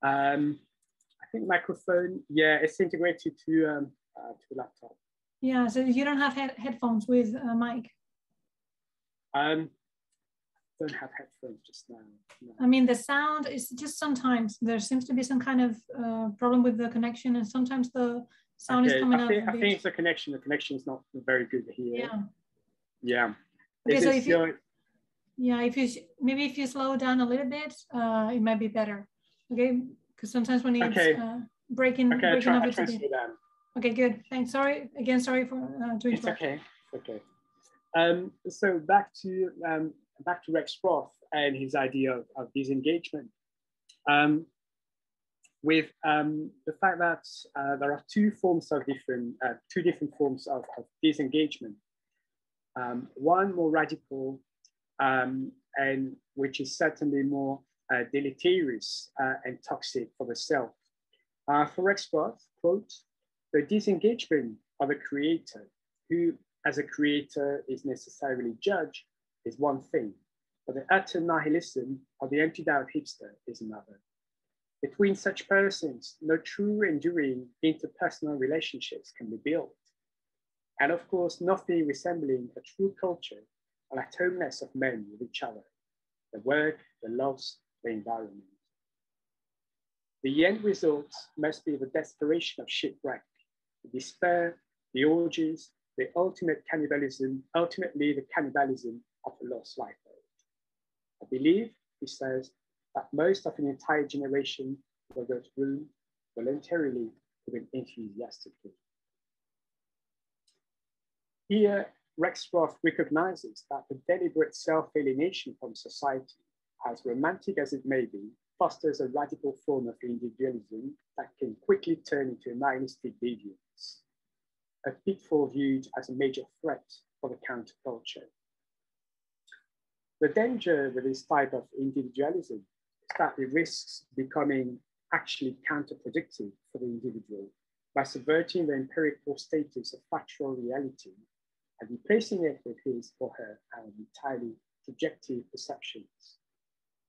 Um, I think microphone, yeah, it's integrated to um, uh, to the laptop.
Yeah, so you don't have head headphones with a mic.
Um, don't have headphones just now.
No. I mean, the sound is just sometimes there seems to be some kind of uh, problem with the connection, and sometimes the sound okay. is coming
I think,
out.
I think it's the connection. The connection is not very good here.
Yeah.
Yeah.
Okay, so if you, yeah, if you maybe if you slow down a little bit, uh, it might be better. Okay, because sometimes when it's okay. uh, breaking,
okay,
breaking
try,
up, it's Okay, good. Thanks. Sorry again. Sorry for uh,
interrupt. It's okay. okay. Um, so back to um, back to Rexroth and his idea of, of disengagement. Um, with um, the fact that uh, there are two forms of different, uh, two different forms of, of disengagement. Um, one more radical um, and which is certainly more uh, deleterious uh, and toxic for the self. Uh, for Rexroth, quote, the disengagement of a creator who as a creator is necessarily judged is one thing, but the utter nihilism of the emptied out hipster is another. Between such persons, no true enduring interpersonal relationships can be built. And of course, nothing resembling a true culture or at of men with each other, the work, the loves, the environment. The end result must be the desperation of shipwreck, the despair, the orgies, the ultimate cannibalism, ultimately the cannibalism of a lost lifeboat. I believe, he says, that most of an entire generation will go through voluntarily, even enthusiastically. Here, Rexroth recognizes that the deliberate self-alienation from society, as romantic as it may be, fosters a radical form of individualism that can quickly turn into a nihilistic deviance, a pitfall viewed as a major threat for the counterculture. The danger with this type of individualism it risks becoming actually counterproductive for the individual by subverting the empirical status of factual reality and replacing it with his or her entirely subjective perceptions.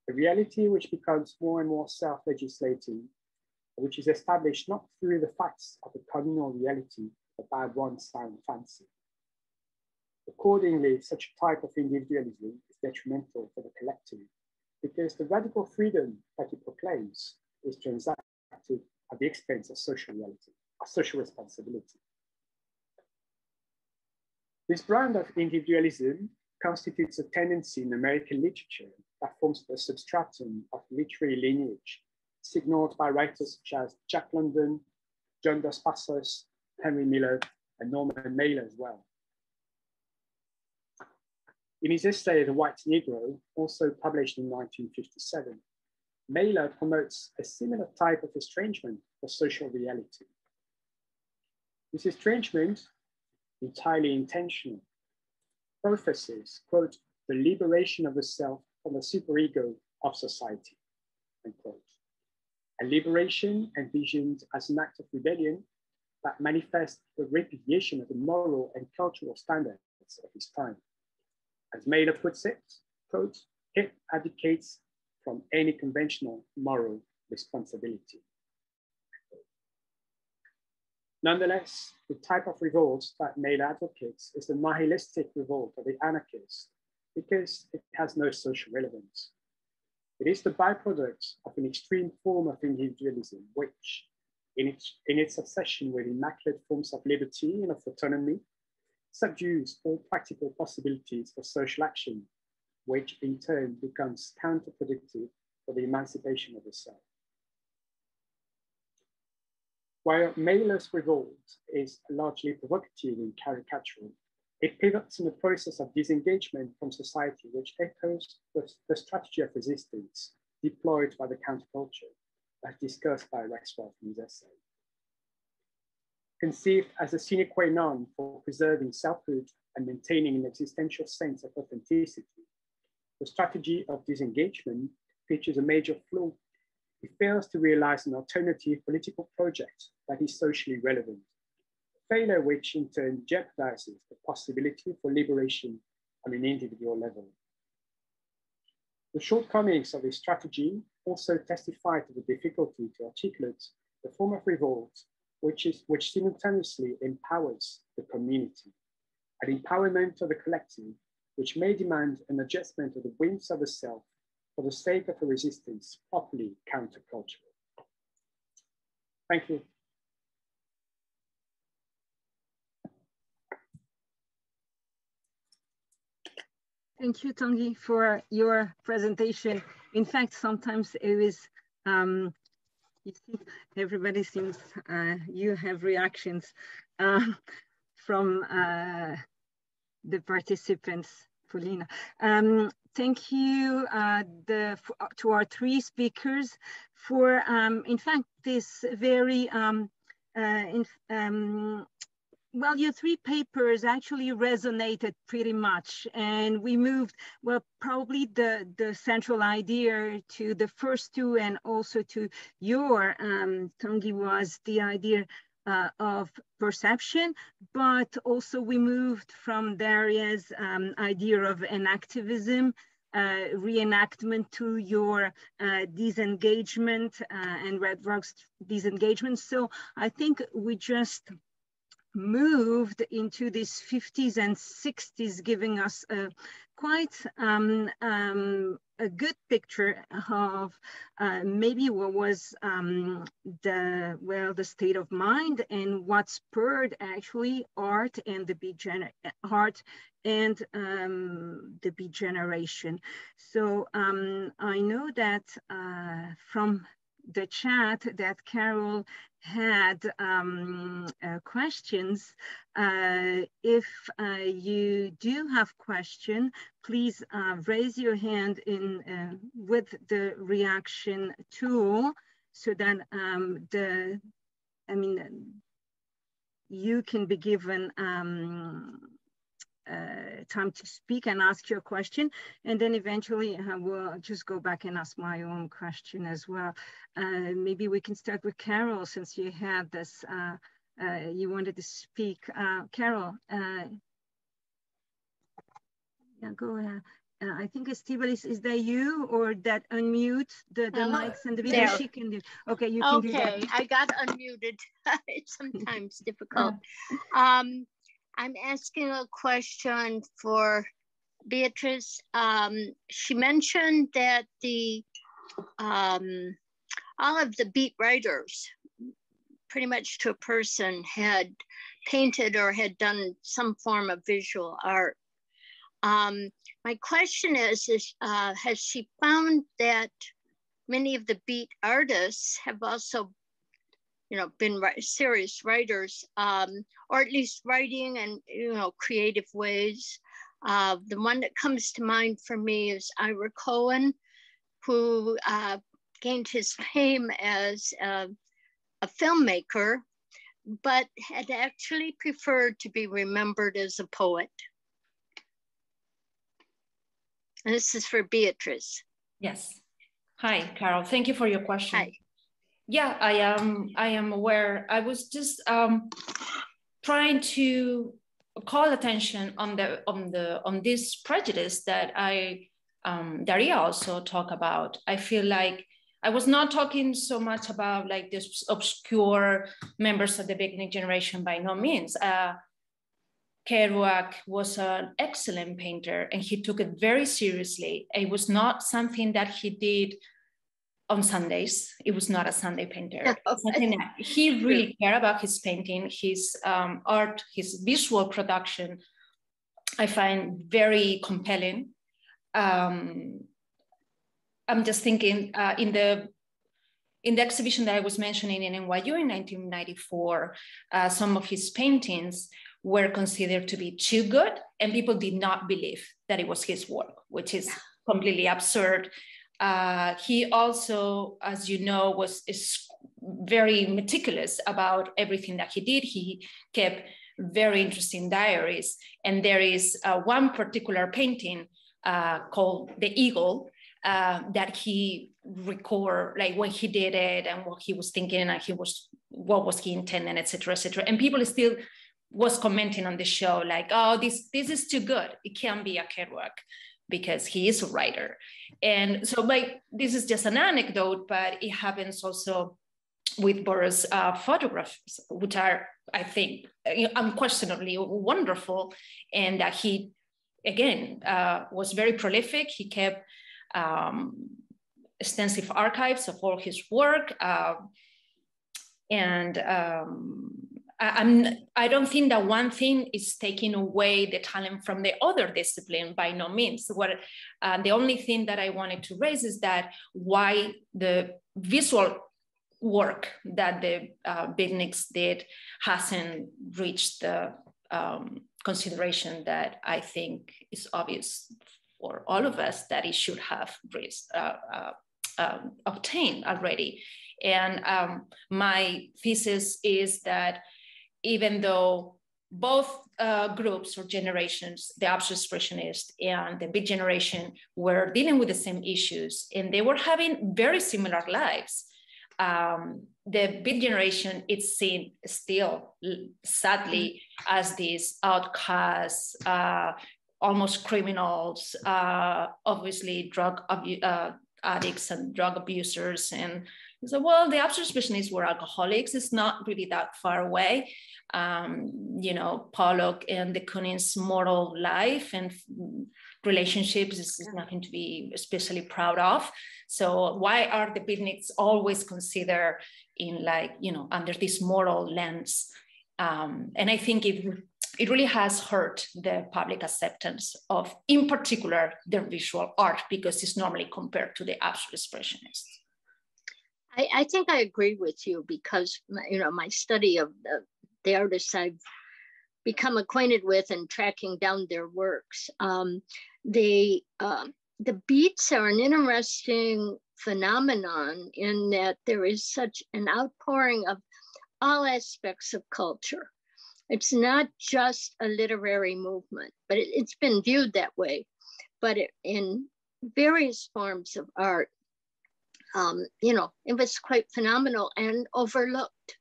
A reality which becomes more and more self-legislating, which is established not through the facts of a communal reality, but by one's own fancy. Accordingly, such a type of individualism is detrimental for the collective because the radical freedom that it proclaims is transacted at the expense of social reality, of social responsibility. This brand of individualism constitutes a tendency in American literature that forms the substratum of literary lineage, signaled by writers such as Jack London, John Dos Passos, Henry Miller, and Norman Mailer as well. In his essay, The White Negro, also published in 1957, Mailer promotes a similar type of estrangement for social reality. This estrangement, entirely intentional, professes, quote, the liberation of the self from the superego of society, unquote. A liberation envisioned as an act of rebellion that manifests the repudiation of the moral and cultural standards of his time. As Mailer puts it, quote, it abdicates from any conventional moral responsibility. Nonetheless, the type of revolt that Mailer advocates is the nihilistic revolt of the anarchist because it has no social relevance. It is the byproduct of an extreme form of individualism, which, in its, in its obsession with immaculate forms of liberty and of autonomy, subdues all practical possibilities for social action, which in turn becomes counterproductive for the emancipation of the self. While Mailer's revolt is largely provocative and caricatural, it pivots in the process of disengagement from society, which echoes the, the strategy of resistance deployed by the counterculture, as discussed by Rexroth in his essay. Conceived as a sine qua non for preserving selfhood and maintaining an existential sense of authenticity, the strategy of disengagement features a major flaw. It fails to realize an alternative political project that is socially relevant, failure which in turn jeopardizes the possibility for liberation on an individual level. The shortcomings of this strategy also testify to the difficulty to articulate the form of revolt which, is, which simultaneously empowers the community, an empowerment of the collective, which may demand an adjustment of the whims of the self for the sake of a resistance properly countercultural. Thank you.
Thank you, Tanguy, for your presentation. In fact, sometimes it was, um, everybody seems, uh, you have reactions uh, from uh, the participants, Paulina. Um, thank you uh, the, to our three speakers for, um, in fact, this very um, uh, in, um, well, your three papers actually resonated pretty much. And we moved, well, probably the, the central idea to the first two and also to your, um, Tanguy, was the idea uh, of perception, but also we moved from Daria's um, idea of enactivism uh, reenactment to your uh, disengagement uh, and Rexroth's disengagement. So I think we just moved into these 50s and 60s, giving us a quite um, um, a good picture of uh, maybe what was um, the well the state of mind and what spurred actually art and the beat art and um, the beat generation. So um, I know that uh, from the chat that Carol had um, uh, questions. Uh, if uh, you do have question, please uh, raise your hand in uh, with the reaction tool so that um, the, I mean, you can be given um, uh, time to speak and ask your question. And then eventually I will just go back and ask my own question as well. Uh, maybe we can start with Carol since you had this, uh, uh you wanted to speak. Uh, Carol, uh, yeah, go ahead. I think Estíbaliz, is that you or that unmute the, the mics and the video there. she can do? Okay, you can
okay,
do that.
Okay, I got unmuted. it's sometimes difficult. Um, I'm asking a question for Beatriz. Um, she mentioned that the um, all of the beat writers, pretty much to a person, had painted or had done some form of visual art. Um, my question is, is uh, has she found that many of the beat artists have also you know, been serious writers, um, or at least writing and, you know, creative ways. Uh, the one that comes to mind for me is Ira Cohen, who uh, gained his fame as a, a filmmaker, but had actually preferred to be remembered as a poet. And this is for Beatriz.
Yes. Hi, Carol. Thank you for your question.
Hi
yeah, I am. I am aware. I was just um, trying to call attention on the on the on this prejudice that I um, Daria also talk about. I feel like I was not talking so much about like this obscure members of the beginning generation by no means. Uh, Kerouac was an excellent painter and he took it very seriously. It was not something that he did on Sundays. It was not a Sunday painter. he really cared about his painting, his um, art, his visual production. I find very compelling. Um, I'm just thinking uh, in the in the exhibition that I was mentioning in NYU in 1994, uh, some of his paintings were considered to be too good, and people did not believe that it was his work, which is completely absurd. Uh, he also, as you know, was very meticulous about everything that he did. He kept very interesting diaries, and there is uh, one particular painting uh, called "The Eagle" uh, that he record, like when he did it and what he was thinking, and he was what was he intending, etc., etc. And people still was commenting on the show like, "Oh, this this is too good. It can't be a Kerouac." Because he is a writer. And so like this is just an anecdote, but it happens also with Burroughs' uh, photographs, which are, I think, unquestionably wonderful. And that he, again, uh, was very prolific. He kept um, extensive archives of all his work. Uh, and um, I'm, I don't think that one thing is taking away the talent from the other discipline by no means. What uh, the only thing that I wanted to raise is that why the visual work that the uh, beatniks did hasn't reached the um, consideration that I think is obvious for all of us that it should have reached, uh, uh, um, obtained already. And um, my thesis is that even though both uh, groups or generations, the abstract expressionist and the beat generation, were dealing with the same issues and they were having very similar lives. Um, the beat generation is seen still, sadly, as these outcasts, uh, almost criminals, uh, obviously drug abu- uh, addicts and drug abusers. And so, well, the abstract expressionists were alcoholics. It's not really that far away um, you know, Pollock and de Kooning's moral life and relationships is, is nothing to be especially proud of. So why are the beatniks always considered in like, you know, under this moral lens? Um, and I think it, it really has hurt the public acceptance of, in particular, their visual art because it's normally compared to the abstract expressionists.
I, I, think I agree with you because you know my study of the the artists I've become acquainted with and tracking down their works. Um, uh, the beats are an interesting phenomenon in that there is such an outpouring of all aspects of culture. It's not just a literary movement, but it, has been viewed that way. But it, in various forms of art, um, you know, it was quite phenomenal and overlooked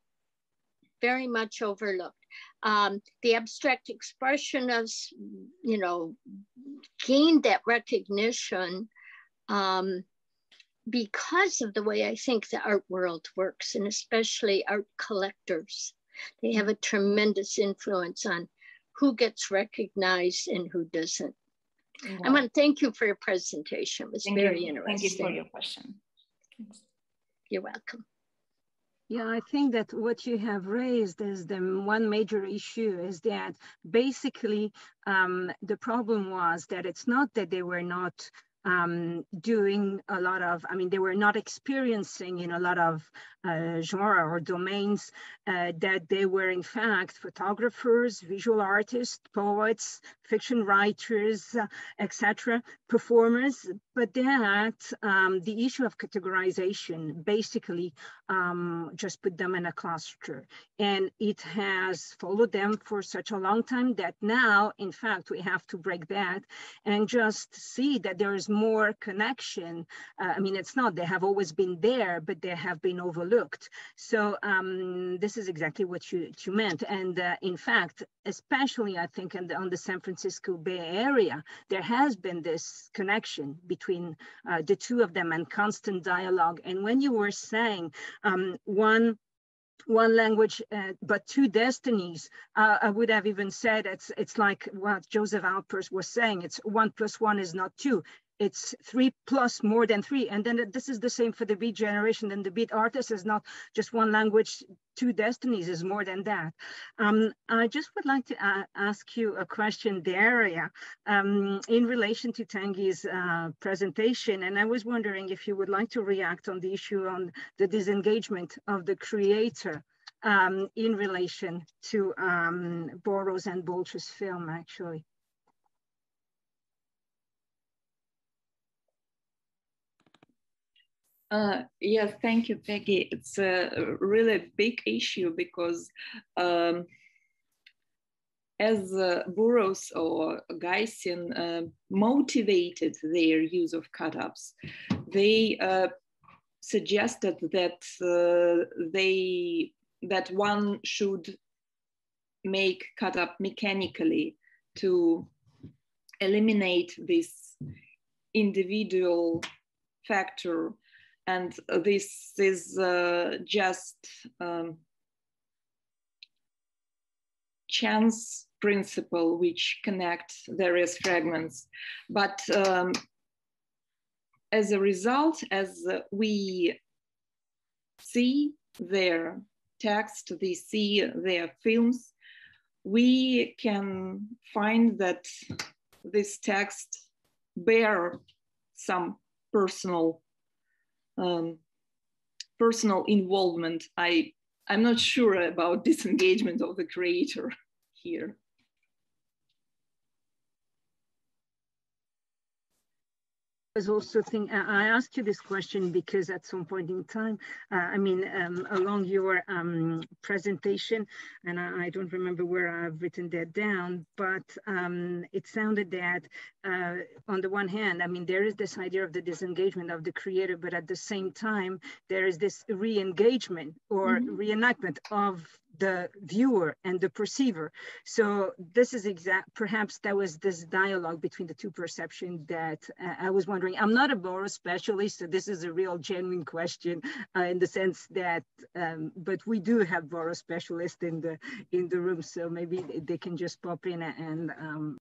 very much overlooked. Um, the abstract expressionists, you know, gained that recognition um, because of the way I think the art world works, and especially art collectors. They have a tremendous influence on who gets recognized and who doesn't. I want to thank you for your presentation. It was
thank
very
you.
interesting.
Thank you for your question.
You're welcome.
Yeah, I think that what you have raised is the one major issue is that basically um, the problem was that it's not that they were not um, doing a lot of, I mean, they were not experiencing in a lot of uh, genre or domains uh, that they were in fact photographers, visual artists, poets, fiction writers, uh, etc., performers, but that um, the issue of categorization basically um, just put them in a cluster. And it has followed them for such a long time that now, in fact, we have to break that and just see that there is more connection. Uh, I mean, it's not, they have always been there, but they have been overlooked. So um, this is exactly what you, you meant. And uh, in fact, especially I think the, on the San Francisco Bay Area, there has been this connection between uh, the two of them and constant dialogue. And when you were saying um, one one language uh, but two destinies uh, i would have even said it's it's like what Josef Albers was saying it's one plus one is not two it's three plus more than three. And then this is the same for the beat generation. And the beat artist is not just one language, two destinies is more than that. Um, I just would like to uh, ask you a question, Daria, um, in relation to Tanguy's uh, presentation. And I was wondering if you would like to react on the issue on the disengagement of the creator um, in relation to um, Burroughs and Balch's film, actually.
Uh, yes, thank you, Peggy. It's a really big issue because um, as uh, Burroughs or Gysin uh, motivated their use of cut-ups, they uh, suggested that uh, they that one should make cut-up mechanically to eliminate this individual factor and this is uh, just um, chance principle which connects various fragments. But um, as a result, as we see their text, we see their films, we can find that this text bear some personal um, personal involvement. I, I'm not sure about disengagement of the creator here.
Was also think I asked you this question because at some point in time, uh, I mean, um, along your um, presentation, and I, I, don't remember where I've written that down, but um, it sounded that uh, on the one hand, I mean, there is this idea of the disengagement of the creator, but at the same time, there is this re-engagement or mm -hmm. reenactment of the viewer and the perceiver. So this is exact, perhaps that was this dialogue between the two perception that uh, I was wondering. I'm not a Burroughs specialist, so this is a real genuine question uh, in the sense that, um, but we do have Burroughs specialists in the in the room, so maybe they can just pop in and um,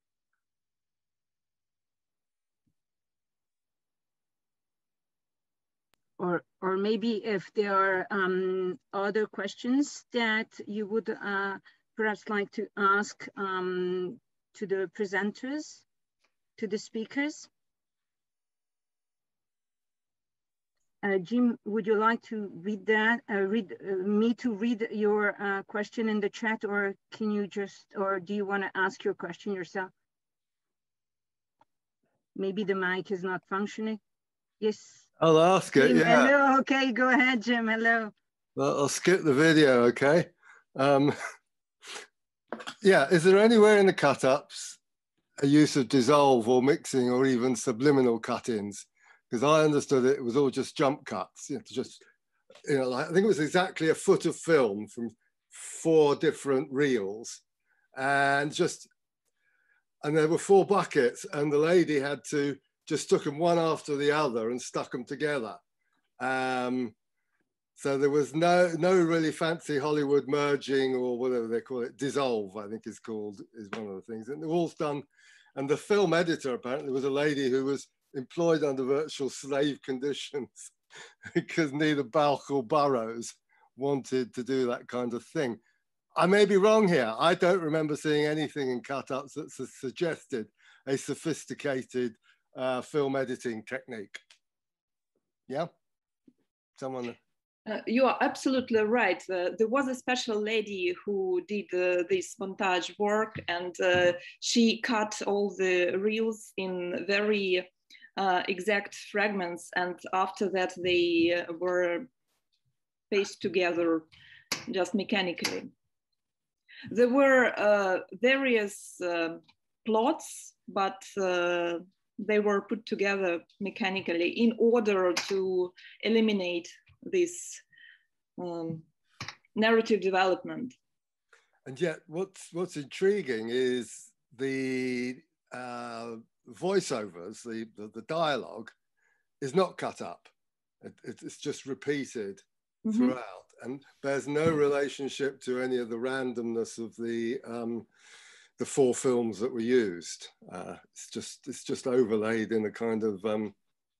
or or maybe if there are um, other questions that you would uh, perhaps like to ask um, to the presenters, to the speakers. Uh, Jim, would you like to read that, uh, read uh, me to read your uh, question in the chat or can you just, or do you wanna ask your question yourself? Maybe the mic is not functioning. Yes.
I'll ask it. Yeah.
Hello. Okay, go ahead, Jim. Hello.
Well, I'll skip the video. Okay. Um, yeah. Is there anywhere in the cut-ups a use of dissolve or mixing or even subliminal cut-ins? Because I understood it, it was all just jump cuts. You know, just you know, like, I think it was exactly a foot of film from four different reels, and just and there were four buckets, and the lady had to just took them one after the other and stuck them together. Um, so there was no no really fancy Hollywood merging or whatever they call it, dissolve, I think is called, is one of the things. And it was done. And the film editor apparently was a lady who was employed under virtual slave conditions because neither Balch or Burroughs wanted to do that kind of thing. I may be wrong here. I don't remember seeing anything in cut-ups that suggested a sophisticated uh, film editing technique. Yeah, someone.
Uh, you are absolutely right. Uh, there was a special lady who did uh, this montage work, and uh, she cut all the reels in very uh, exact fragments. And after that, they uh, were pasted together just mechanically. There were various plots, but they were put together mechanically in order to eliminate this um, narrative development.
And yet, what's what's intriguing is the uh, voiceovers, the, the, the dialogue, is not cut up. It, it's just repeated mm -hmm. throughout, and there's no relationship to any of the randomness of the um, the four films that were used. Uh, it's just it's just overlaid in a kind of um,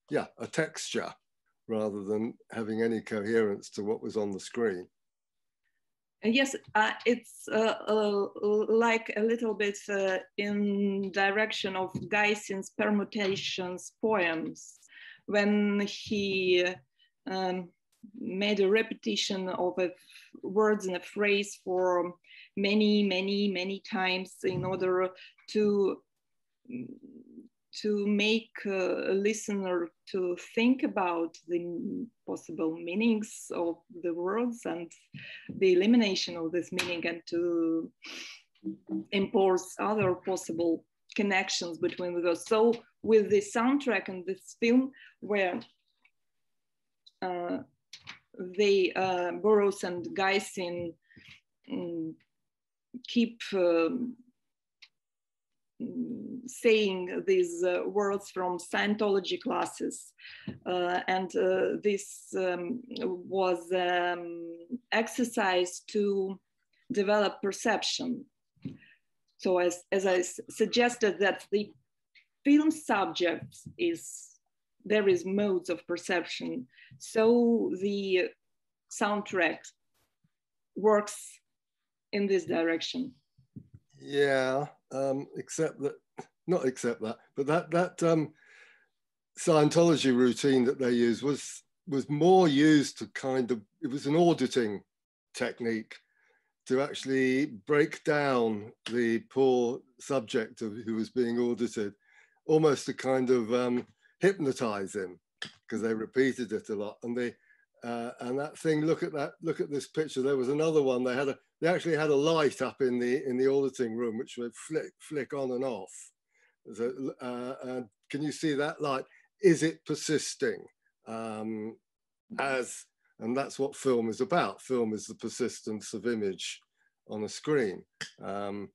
yeah a texture rather than having any coherence to what was on the screen.
And Yes, uh, it's uh, uh, like a little bit uh, in direction of Gysin's permutations poems when he um, made a repetition of words in a phrase for many, many, many times in order to to make a listener to think about the possible meanings of the words and the elimination of this meaning and to impose other possible connections between the words. So with the soundtrack and this film where uh, they, uh, Burroughs and Gysin um, keep um, saying these uh, words from Scientology classes. Uh, and uh, this um, was um, exercise to develop perception. So as, as I suggested that the film subject is, there is modes of perception. So the soundtrack works in this direction.
Yeah, um, except that, not except that, but that that um, Scientology routine that they use was was more used to kind of it was an auditing technique to actually break down the poor subject of who was being audited, almost to kind of um, hypnotize him because they repeated it a lot. And they uh, and that thing look at that look at this picture. There was another one. They had a they actually had a light up in the in the auditing room which would flick flick on and off. So, uh, and can you see that light? Is it persisting? Um, as and that's what film is about. Film is the persistence of image on a screen. Um,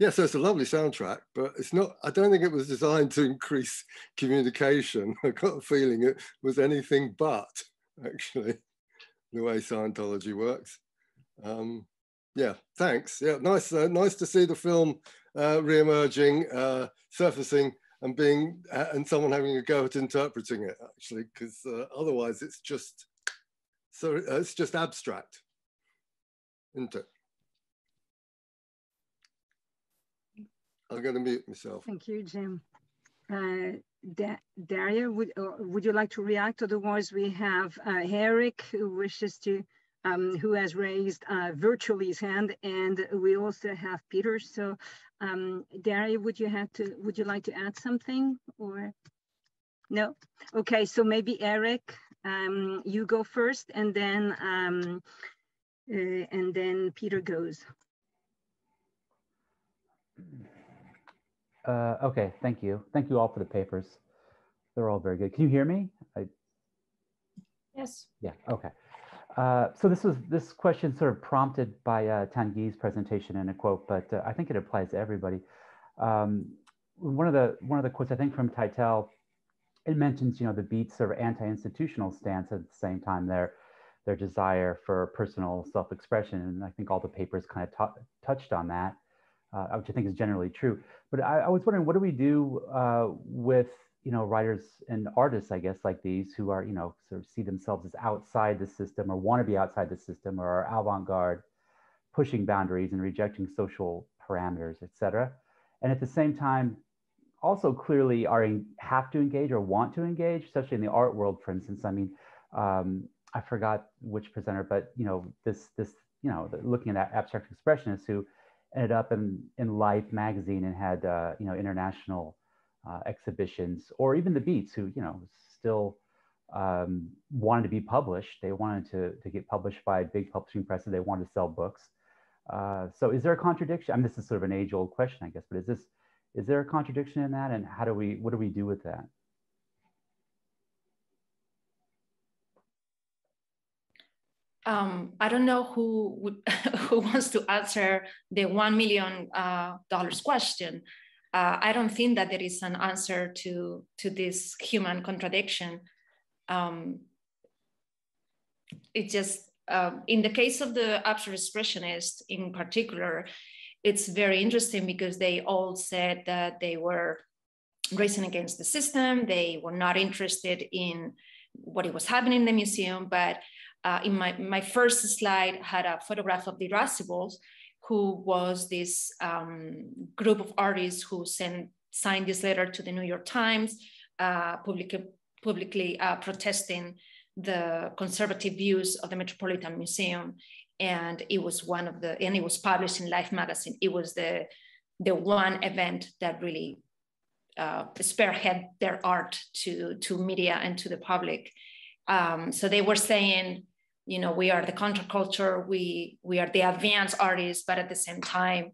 yeah so it's a lovely soundtrack but it's not i don't think it was designed to increase communication. I got a feeling it was anything but actually the way scientology works. Um, yeah, thanks. Yeah, nice, uh, nice to see the film uh, re-emerging, uh, surfacing, and being uh, and someone having a go at interpreting it actually, because uh, otherwise it's just so uh, it's just abstract, isn't it? I'm going to mute myself.
Thank you, Jim. Da Daria, would would you like to react? Otherwise, we have Eric who wishes to um, who has raised uh, virtually his hand, and we also have Peter. So, um, Daria, would you have to? Would you like to add something, or no? Okay, so maybe Eric, um, you go first, and then um, uh, and then Peter goes.
Uh, okay, thank you. Thank you all for the papers. They're all very good. Can you hear me? I...
Yes.
Yeah, okay. Uh, so this was this question sort of prompted by uh, Tanguy's presentation in a quote, but uh, I think it applies to everybody. Um, one of the one of the quotes I think from Tytell, it mentions you know the Beats sort of anti-institutional stance at the same time their their desire for personal self-expression, and I think all the papers kind of touched on that, uh, which I think is generally true. But I, I was wondering, what do we do uh, with you know writers and artists i guess like these who are you know sort of see themselves as outside the system or want to be outside the system or are avant-garde pushing boundaries and rejecting social parameters etc and at the same time also clearly are in, have to engage or want to engage especially in the art world for instance. I mean um, i forgot which presenter but you know this this you know looking at abstract expressionists who ended up in in life magazine and had uh, you know international uh, exhibitions, or even the Beats, who you know still um, wanted to be published. They wanted to, to get published by big publishing presses. They wanted to sell books. Uh, so is there a contradiction? I mean, this is sort of an age-old question, I guess, but is this is there a contradiction in that, and how do we what do we do with that?
Um, I don't know who would, who wants to answer the one million uh, dollars question uh, I don't think that there is an answer to, to this human contradiction. Um, it just, um, in the case of the abstract expressionist in particular, it's very interesting because they all said that they were racing against the system. They were not interested in what it was happening in the museum. But uh, in my, my first slide had a photograph of the Irascibles, who was this um, group of artists who sent, signed this letter to the New York Times, uh, publicly, publicly uh, protesting the conservative views of the Metropolitan Museum. And it was one of the, and it was published in Life magazine. It was the, the one event that really uh, spearhead their art to, to media and to the public. Um, so they were saying, you know, we are the counterculture, we, we are the advanced artists, but at the same time,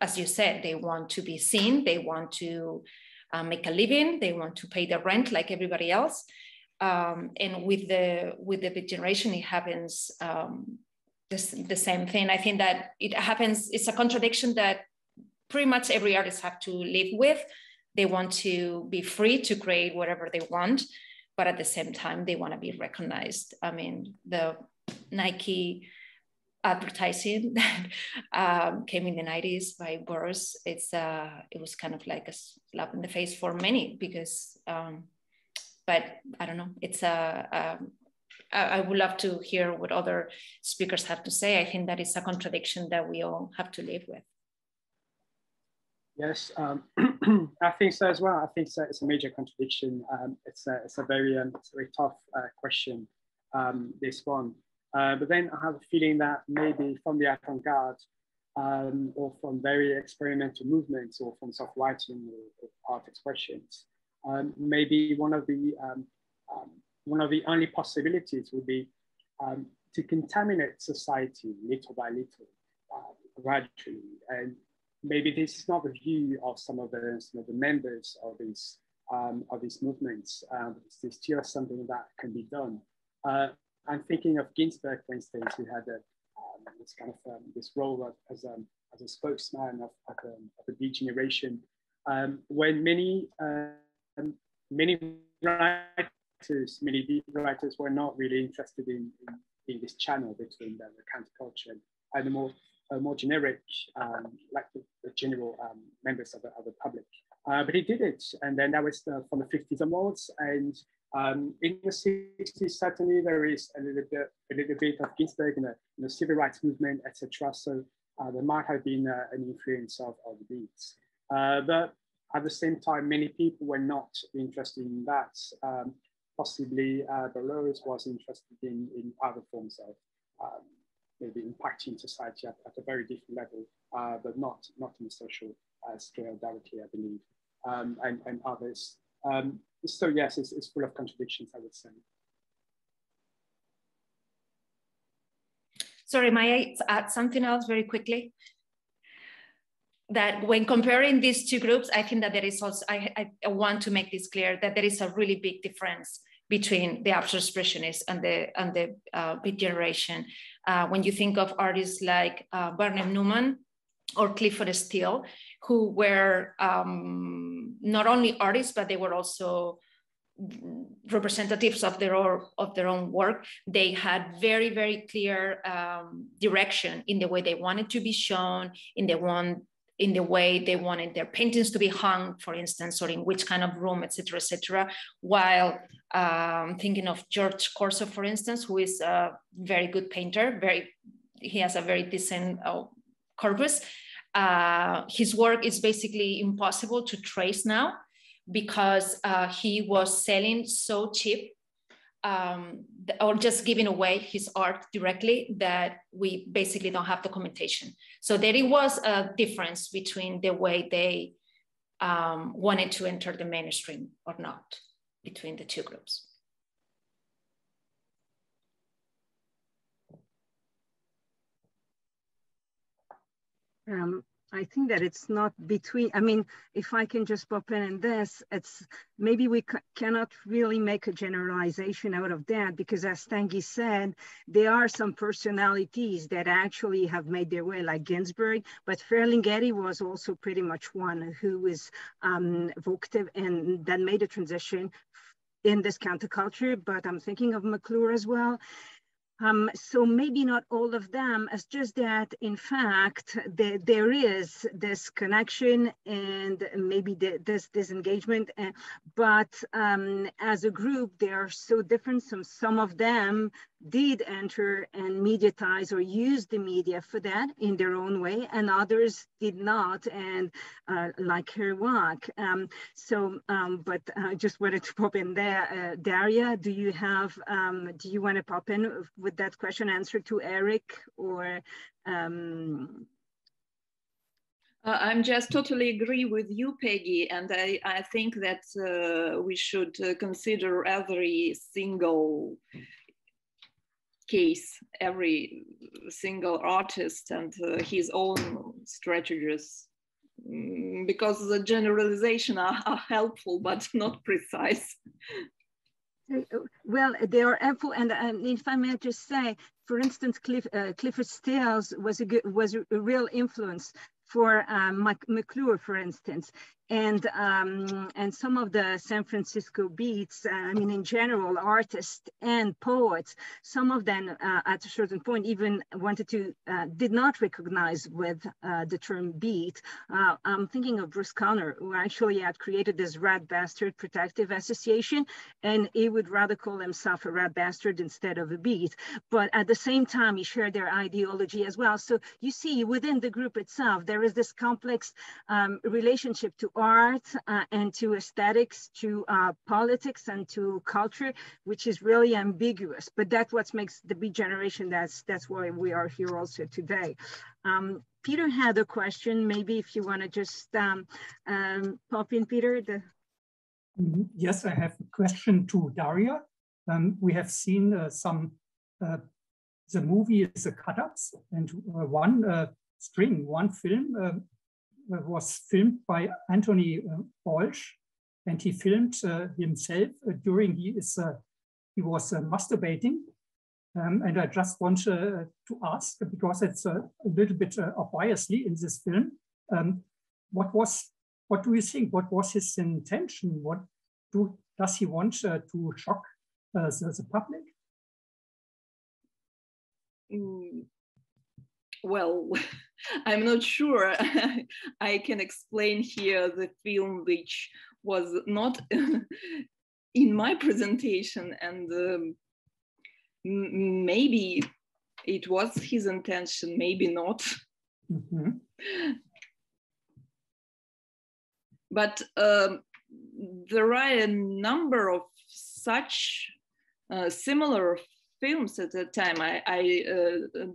as you said, they want to be seen, they want to uh, make a living, they want to pay the rent like everybody else. Um, and with the with the beat generation, it happens um, this, the same thing. I think that it happens. It's a contradiction that pretty much every artist have to live with. They want to be free to create whatever they want, but at the same time, they want to be recognized. I mean, the Nike advertising that um, came in the 90s by Burroughs, it's uh, it was kind of like a slap in the face for many because, um, but I don't know, it's a, um, I would love to hear what other speakers have to say. I think that is a contradiction that we all have to live with.
Yes, um, I think so as well. I think so. it's a major contradiction. Um, it's, a, it's a very, um, it's a very tough uh, question, um, this one. Uh, but then I have a feeling that maybe from the avant-garde um, or from very experimental movements or from soft writing or, or art expressions, um, maybe one of the one of the only possibilities would be to contaminate society little by little, uh, gradually, and maybe this is not the view of some of the, some of the members of these, um, of these movements. Um, it's still something that can be done. Uh, I'm thinking of Ginsberg, for instance, who had a, um, this kind of um, this role of, as, a, as a spokesman of, of, a, of. Um, when many, um, many writers, many beat writers were not really interested in, in, in this channel between the, the counterculture and the more uh, more generic, um, like the, the general um, members of the, of the public. Uh, but he did it, and then that was the, from the 50s onwards. And um, in the 60s, certainly there is a little bit, a little bit of Ginsberg in the, in the civil rights movement, etc. So uh, there might have been uh, an influence of, of the beats. Uh, but at the same time, many people were not interested in that. Um, possibly uh, Deleuze was interested in, in other forms of um, maybe impacting society at, at a very different level, uh, but not, not in the social uh, scale directly, I believe, um, and, and others. Um, so yes, it's, it's full of contradictions, I would say.
Sorry, may I add something else very quickly? That when comparing these two groups, I think that there is also, I, I want to make this clear that there is a really big difference between the abstract expressionists and the and the uh, beat generation. Uh, when you think of artists like uh, Barnett Newman or Clifford Still, who were um, not only artists but they were also representatives of their own, of their own work. They had very very clear um, direction in the way they wanted to be shown, in the one in the way they wanted their paintings to be hung, for instance, or in which kind of room, etc., etc. While um, thinking of George Corso, for instance, who is a very good painter, very he has a very decent uh, corpus. Uh, his work is basically impossible to trace now because uh, he was selling so cheap um, or just giving away his art directly that we basically don't have documentation. So there was a difference between the way they um, wanted to enter the mainstream or not between the two groups.
Um, I think that it's not between, I mean, if I can just pop in in this, it's maybe we cannot really make a generalization out of that because as Tanguy said, there are some personalities that actually have made their way like Ginsberg, but Ferlinghetti was also pretty much one who was um, vocative and then made a transition in this counterculture, but I'm thinking of McClure as well. Um, so maybe not all of them, as just that, in fact, the, there is this connection and maybe the, this disengagement, uh, but um, as a group, they are so different. Some, some of them did enter and mediatize or use the media for that in their own way, and others did not, and uh, like her work. Um, so, um, but I just wanted to pop in there. Uh, Daria, do you have, um, do you want to pop in with with that question answer to Eric or um...
uh, I'm just totally agree with you, Peggy, and I, I think that uh, we should uh, consider every single case, every single artist and uh, his own strategies mm, because the generalization are, are helpful but not precise.
Well, they are helpful, and, and if I may just say, for instance, Cliff, uh, Clifford Stills was a good, was a real influence for um, McClure, for instance and um, and some of the San Francisco beats, uh, I mean, in general, artists and poets, some of them uh, at a certain point even wanted to, uh, did not recognize with uh, the term beat. Uh, I'm thinking of Bruce Conner, who actually had created this Rat Bastard Protective Association, and he would rather call himself a rat bastard instead of a beat. But at the same time, he shared their ideology as well. So you see, within the group itself, there is this complex um, relationship to art uh, and to aesthetics, to uh, politics and to culture, which is really ambiguous. But that's what makes the Beat Generation, that's, that's why we are here also today. Um, Peter had a question, maybe if you wanna just um, um, pop in, Peter. The...
Mm-hmm. Yes, I have a question to Daria. Um, we have seen uh, some, uh, the movie is a cut-ups and uh, one uh, string, one film was filmed by Antony uh, Balch, and he filmed uh, himself during he is he was masturbating. Um, and I just want to ask, because it's a little bit obviously in this film, um, what was what do you think? What was his intention? What do does he want to shock the, the public?
Mm, well, I'm not sure I can explain here the film which was not in my presentation and um, maybe it was his intention, maybe not. Mm -hmm. But um, there are a number of such uh, similar films at that time. I, I uh,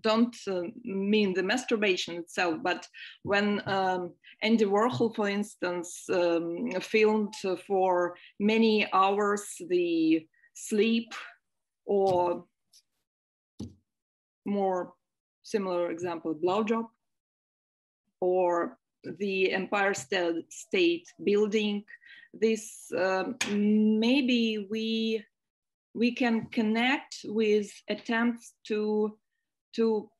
don't uh, mean the masturbation itself, but when um, Andy Warhol, for instance, um, filmed for many hours the sleep or more similar example, blowjob, or the Empire State Building. This um, maybe we we can connect with attempts to, to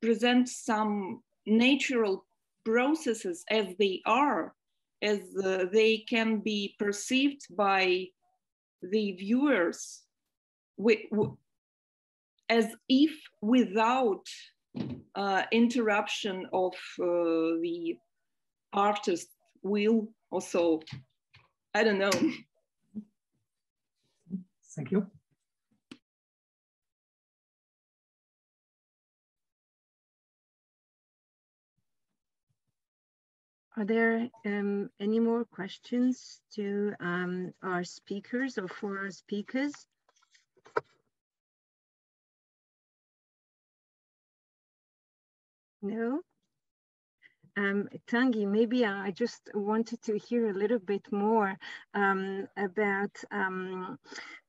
present some natural processes as they are, as uh, they can be perceived by the viewers with, as if without uh, interruption of uh, the artist's will also, I don't know.
Thank you.
Are there um, any more questions to um, our speakers or for our speakers? No? Um, Tanguy, maybe I just wanted to hear a little bit more um, about um,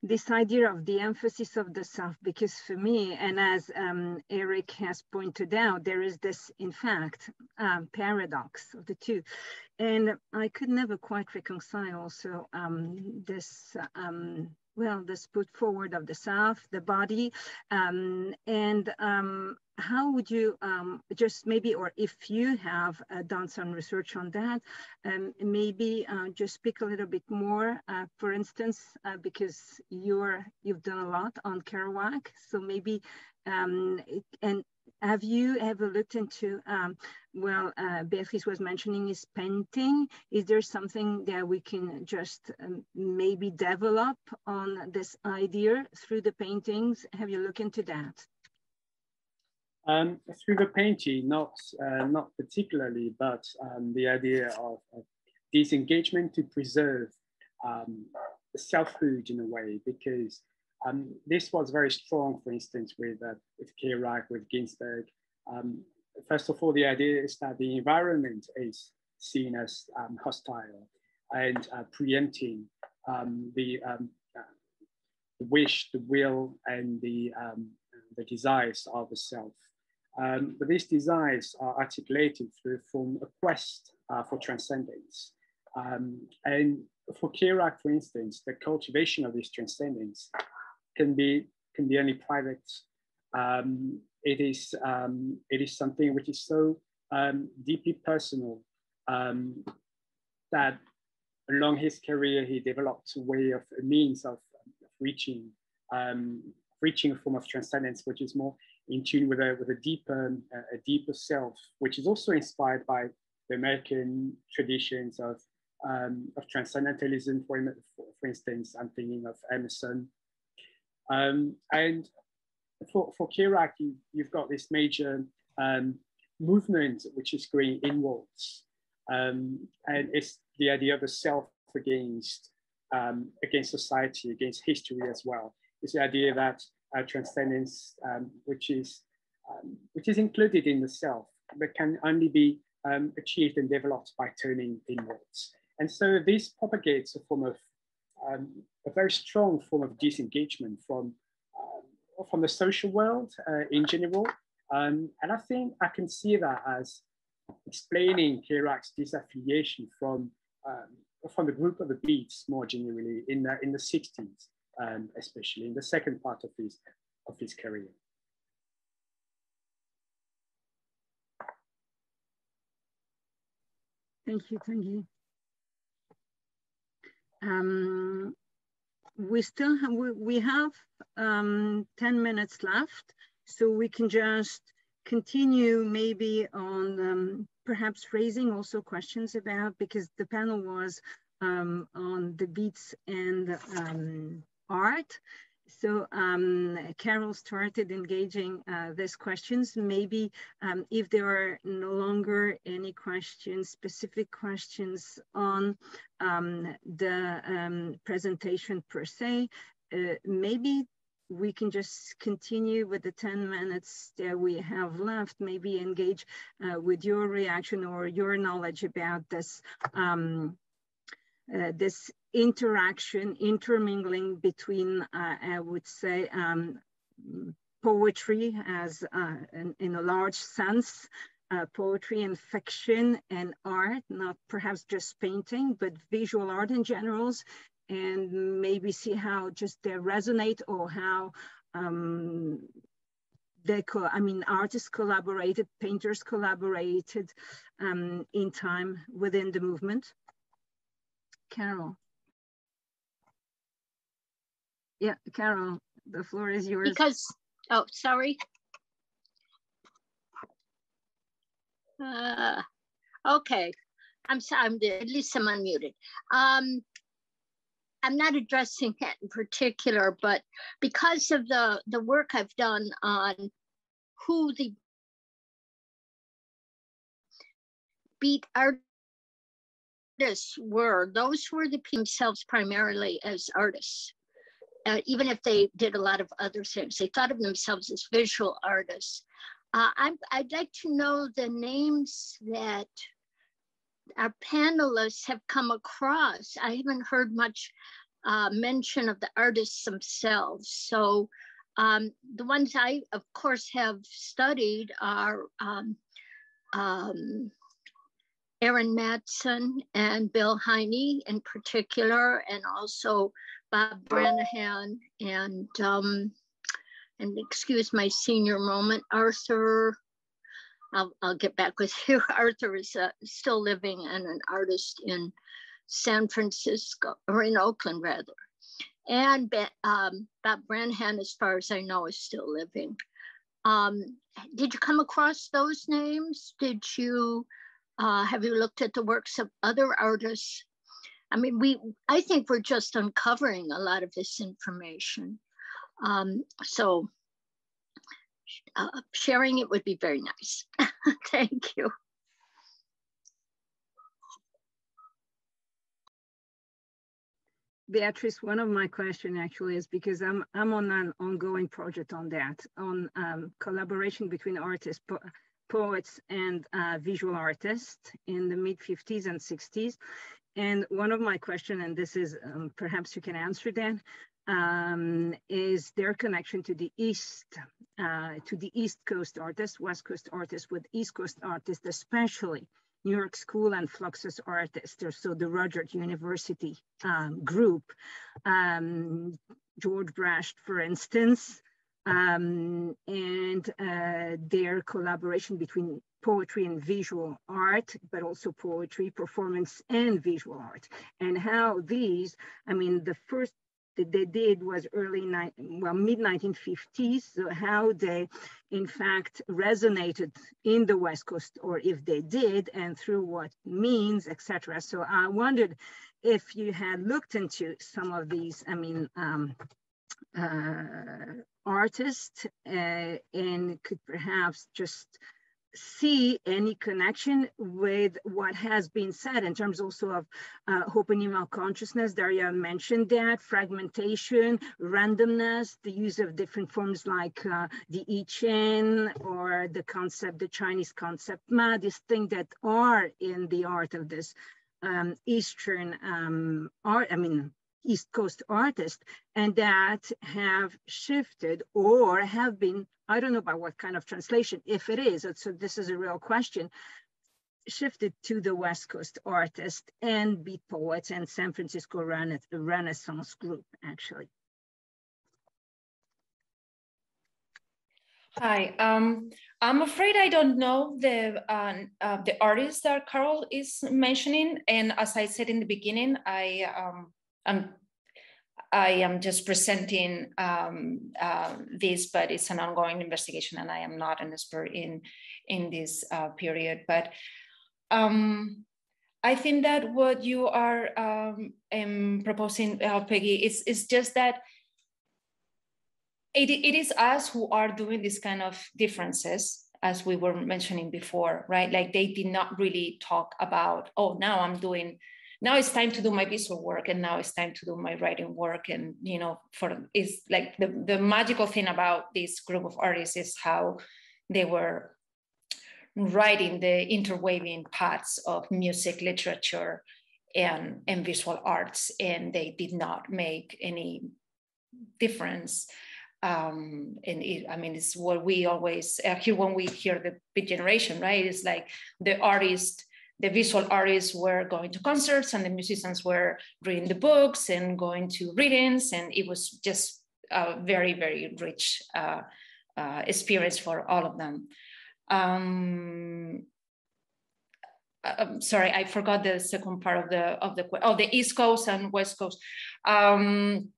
this idea of the emphasis of the self, because for me, and as um, Eric has pointed out, there is this, in fact, um, paradox of the two. And I could never quite reconcile also um, this well, this put forward of the self, the body, um, and um, how would you um, just maybe, or if you have uh, done some research on that, um, maybe uh, just speak a little bit more, uh, for instance, uh, because you're, you've done a lot on Kerouac, so maybe, um, and have you ever looked into, um, well, uh, Beatriz was mentioning is painting. Is there something that we can just um, maybe develop on this idea through the paintings? Have you looked into that?
Um, through the painting, not uh, not particularly, but um, the idea of, of, disengagement to preserve um, selfhood in a way, because um, this was very strong, for instance, with uh, with Kerouac, with Ginsberg. Um, first of all, the idea is that the environment is seen as um, hostile and uh, preempting the, uh, the wish, the will, and the the desires of the self. Um, but these desires are articulated through from a quest uh, for transcendence. Um, and for Kerouac, for instance, the cultivation of this transcendence can be can be only private. Um, it is um, it is something which is so um, deeply personal um, that along his career he developed a way of a means of, of reaching reaching a form of transcendence which is more in tune with a, with a deeper, a deeper self, which is also inspired by the American traditions of, um, of transcendentalism, for, for instance, I'm thinking of Emerson. Um, and for, for Kerouac, you, you've got this major um, movement which is going inwards. Um, and it's the idea of a self against, um, against society, against history as well. It's the idea that uh, transcendence, um, which is um, which is included in the self, but can only be achieved and developed by turning inwards. And so this propagates a form of um, a very strong form of disengagement from um, from the social world uh, in general. Um, and I think I can see that as explaining Kerouac's disaffiliation from from the group of the Beats more generally in the, in the 60s um, especially in the second part of his, of his career.
Thank you, Tanguy. Um, we still have, we, we have um, 10 minutes left, so we can just continue maybe on um, perhaps raising also questions about, because the panel was um, on the beats and um, art. So um, Carol started engaging uh, these questions. Maybe um, if there are no longer any questions, specific questions on um, the um, presentation per se, uh, maybe we can just continue with the 10 minutes that we have left, maybe engage uh, with your reaction or your knowledge about this um, uh, this interaction, intermingling between, uh, I would say, um, poetry as uh, in, in, a large sense, uh, poetry and fiction and art, not perhaps just painting, but visual art in generals, and maybe see how just they resonate or how um, they co I mean, artists collaborated, painters collaborated um, in time within the movement. Carol. Yeah, Carol, the floor is yours.
Because, oh, sorry. Uh, okay, I'm sorry, at least I'm unmuted. Um, I'm not addressing that in particular, but because of the, the work I've done on who the beat art artists were, those were the themselves primarily as artists. Uh, even if they did a lot of other things, they thought of themselves as visual artists. Uh, i would like to know the names that our panelists have come across. I haven't heard much uh, mention of the artists themselves. So um, the ones I, of course, have studied are um, um, Aaron Matson and Bill Heine in particular, and also Bob Branaman, and um, and excuse my senior moment, Arthur. I'll, I'll get back with you. Arthur is uh, still living and an artist in San Francisco, or in Oakland rather. And um, Bob Branaman, as far as I know, is still living. Um, did you come across those names? Did you, uh, have you looked at the works of other artists? I mean, we, I think we're just uncovering a lot of this information. Um, so uh, sharing it would be very nice. Thank you.
Beatriz, one of my questions actually is because I'm I'm on an ongoing project on that, on um, collaboration between artists, poets, and uh, visual artists in the mid 50s and 60s. And one of my questions, and this is um, perhaps you can answer that, um, is their connection to the East, uh, to the East Coast artists, West Coast artists with East Coast artists, especially New York School and Fluxus artists, so the Rutgers University um, group. Um, George Brecht, for instance, um, and uh, their collaboration between poetry and visual art, but also poetry, performance, and visual art, and how these, I mean, the first that they did was early, well, mid 1950s, so how they in fact resonated in the West Coast, or if they did, and through what means, etc. So I wondered if you had looked into some of these, I mean, um, uh, artists uh, and could perhaps just see any connection with what has been said in terms also of uh, hoponymous consciousness. Daria mentioned that, fragmentation, randomness, the use of different forms like uh, the I Ching or the concept, the Chinese concept ma, these things that are in the art of this um, Eastern um, art, I mean, East Coast artists, and that have shifted or have been I don't know about what kind of translation, if it is, so this is a real question, shifted to the West Coast artists and beat poets and San Francisco Rena Renaissance group, actually.
Hi, um, I'm afraid I don't know the uh, uh, the artist that Carol is mentioning, and as I said in the beginning, I um, I'm I am just presenting um, uh, this, but it's an ongoing investigation, and I am not an expert in in this uh, period. But um, I think that what you are um, um proposing, uh, Peggy, is is just that it, it is us who are doing this kind of differences as we were mentioning before, right? Like they did not really talk about, oh, now I'm doing now it's time to do my visual work and now it's time to do my writing work. And you know for is like the, the magical thing about this group of artists is how they were writing the interweaving paths of music literature and, and visual arts. And they did not make any difference. Um, and it, I mean, it's what we always uh, hear when we hear the beat generation, right? It's like the artist the visual artists were going to concerts and the musicians were reading the books and going to readings and it was just a very very rich uh, uh, experience for all of them um, I'm uh, sorry, I forgot the second part of the of the oh the East Coast and West Coast. Um,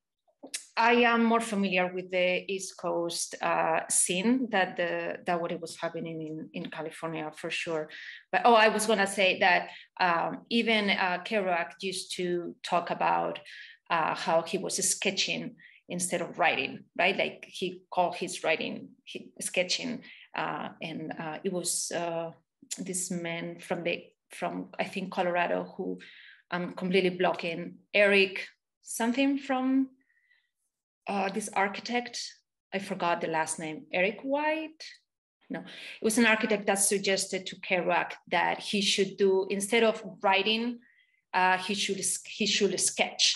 I am more familiar with the East Coast uh, scene that the that what it was happening in, in California for sure. But oh, I was gonna say that um, even uh, Kerouac used to talk about uh, how he was sketching instead of writing, right? Like he called his writing he, sketching, uh, and uh, it was uh, this man from the from I think Colorado who I'm completely blocking Eric something from uh, this architect, I forgot the last name, Eric White. No, it was an architect that suggested to Kerouac that he should do instead of writing, uh, he should he should sketch.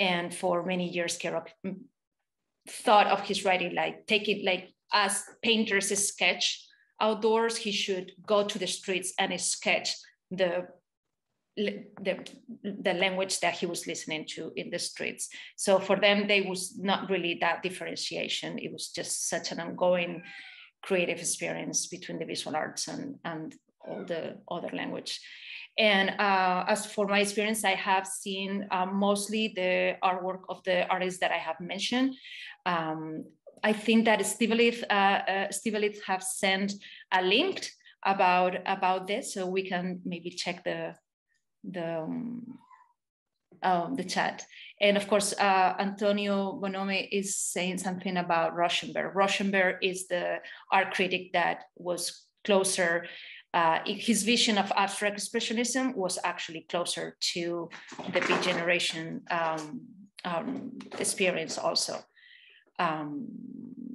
And for many years, Kerouac thought of his writing like take it like as painters sketch outdoors. He should go to the streets and sketch the the, the language that he was listening to in the streets. So for them, they was not really that differentiation. It was just such an ongoing creative experience between the visual arts and, and all the other language. And uh, as for my experience, I have seen uh, mostly the artwork of the artists that I have mentioned. Um, I think that Estíbaliz, uh, uh, have sent a link about about this, so we can maybe check the the um, um, the chat. And of course, uh, Antonio Bonomi is saying something about Rosenberg. Rosenberg is the art critic that was closer. Uh, his vision of abstract expressionism was actually closer to the Beat Generation um, um, experience also, um,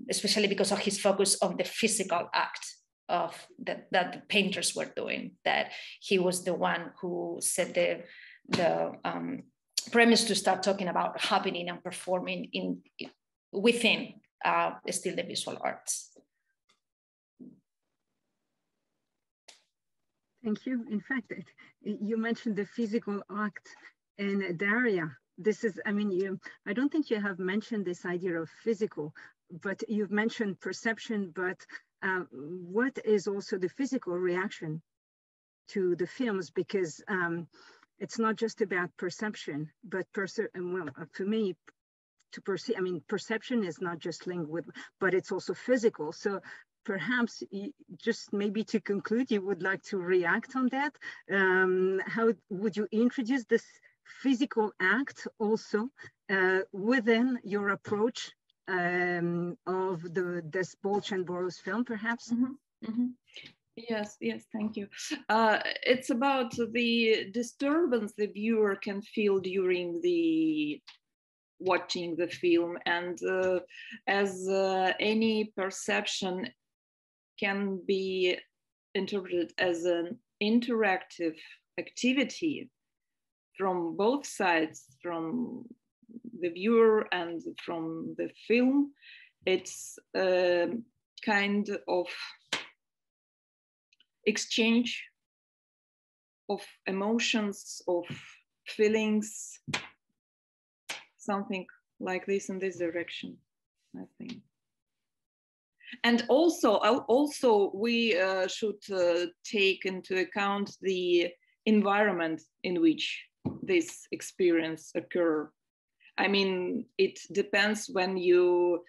especially because of his focus on the physical act of the, that the painters were doing, that he was the one who set the, the um, premise to start talking about happening and performing in within uh, still the visual arts.
Thank you. In fact, you mentioned the physical act and Daria. This is, I mean, you, I don't think you have mentioned this idea of physical, but you've mentioned perception, but uh, what is also the physical reaction to the films? Because um, it's not just about perception, but perce- well, uh, for me, to perceive, I mean, perception is not just linked with, but it's also physical. So perhaps just maybe to conclude, you would like to react on that. Um, how would you introduce this physical act also uh, within your approach um, of the and Burroughs film, perhaps?
Mm -hmm. Mm -hmm. Yes, yes, thank you. Uh, it's about the disturbance the viewer can feel during the watching the film, and uh, as uh, any perception can be interpreted as an interactive activity from both sides, from the viewer and from the film, it's a kind of exchange of emotions, of feelings, something like this in this direction, I think. And also, also we uh, should uh, take into account the environment in which this experience occur. I mean, it depends when you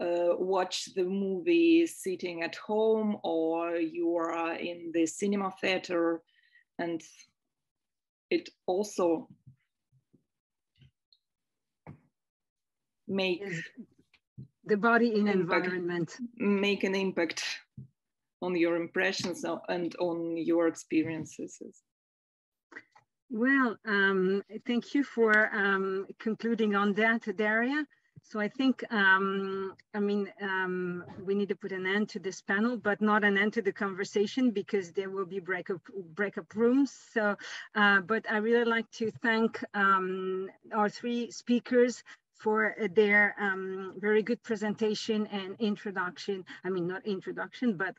uh, watch the movie sitting at home or you are in the cinema theater. And it also make
the body in impact, environment.
make an impact on your impressions and on your experiences
well um, thank you for um, concluding on that daria so I think, um, I mean, um, we need to put an end to this panel, but not an end to the conversation because there will be breakup breakup rooms. So, uh, but I really like to thank um, our three speakers for their um, very good presentation and introduction. I mean, not introduction, but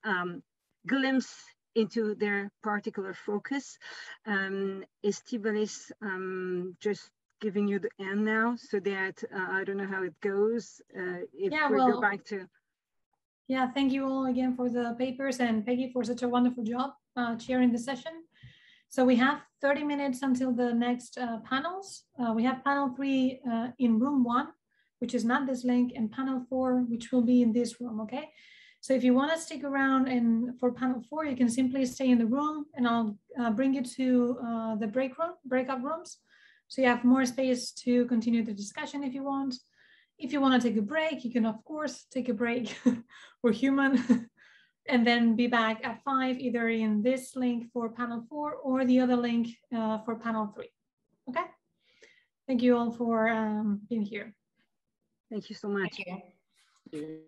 glimpse into their particular focus. Um, Estíbaliz um, just giving you the end now so that uh, I don't know how it goes. Uh, if
yeah,
we
well,
go back to.
Yeah, thank you all again for the papers and Peggy for such a wonderful job uh, chairing the session. So we have 30 minutes until the next uh, panels. Uh, we have panel three uh, in room one, which is not this link, and panel four, which will be in this room, okay? So if you want to stick around and for panel four, you can simply stay in the room and I'll bring you to the break room, breakout rooms. So you have more space to continue the discussion if you want. If you want to take a break, you can of course take a break. We're human. and then be back at five, either in this link for panel four or the other link uh, for panel three. Okay. Thank you all for um, being here.
Thank you so much.
Thank you.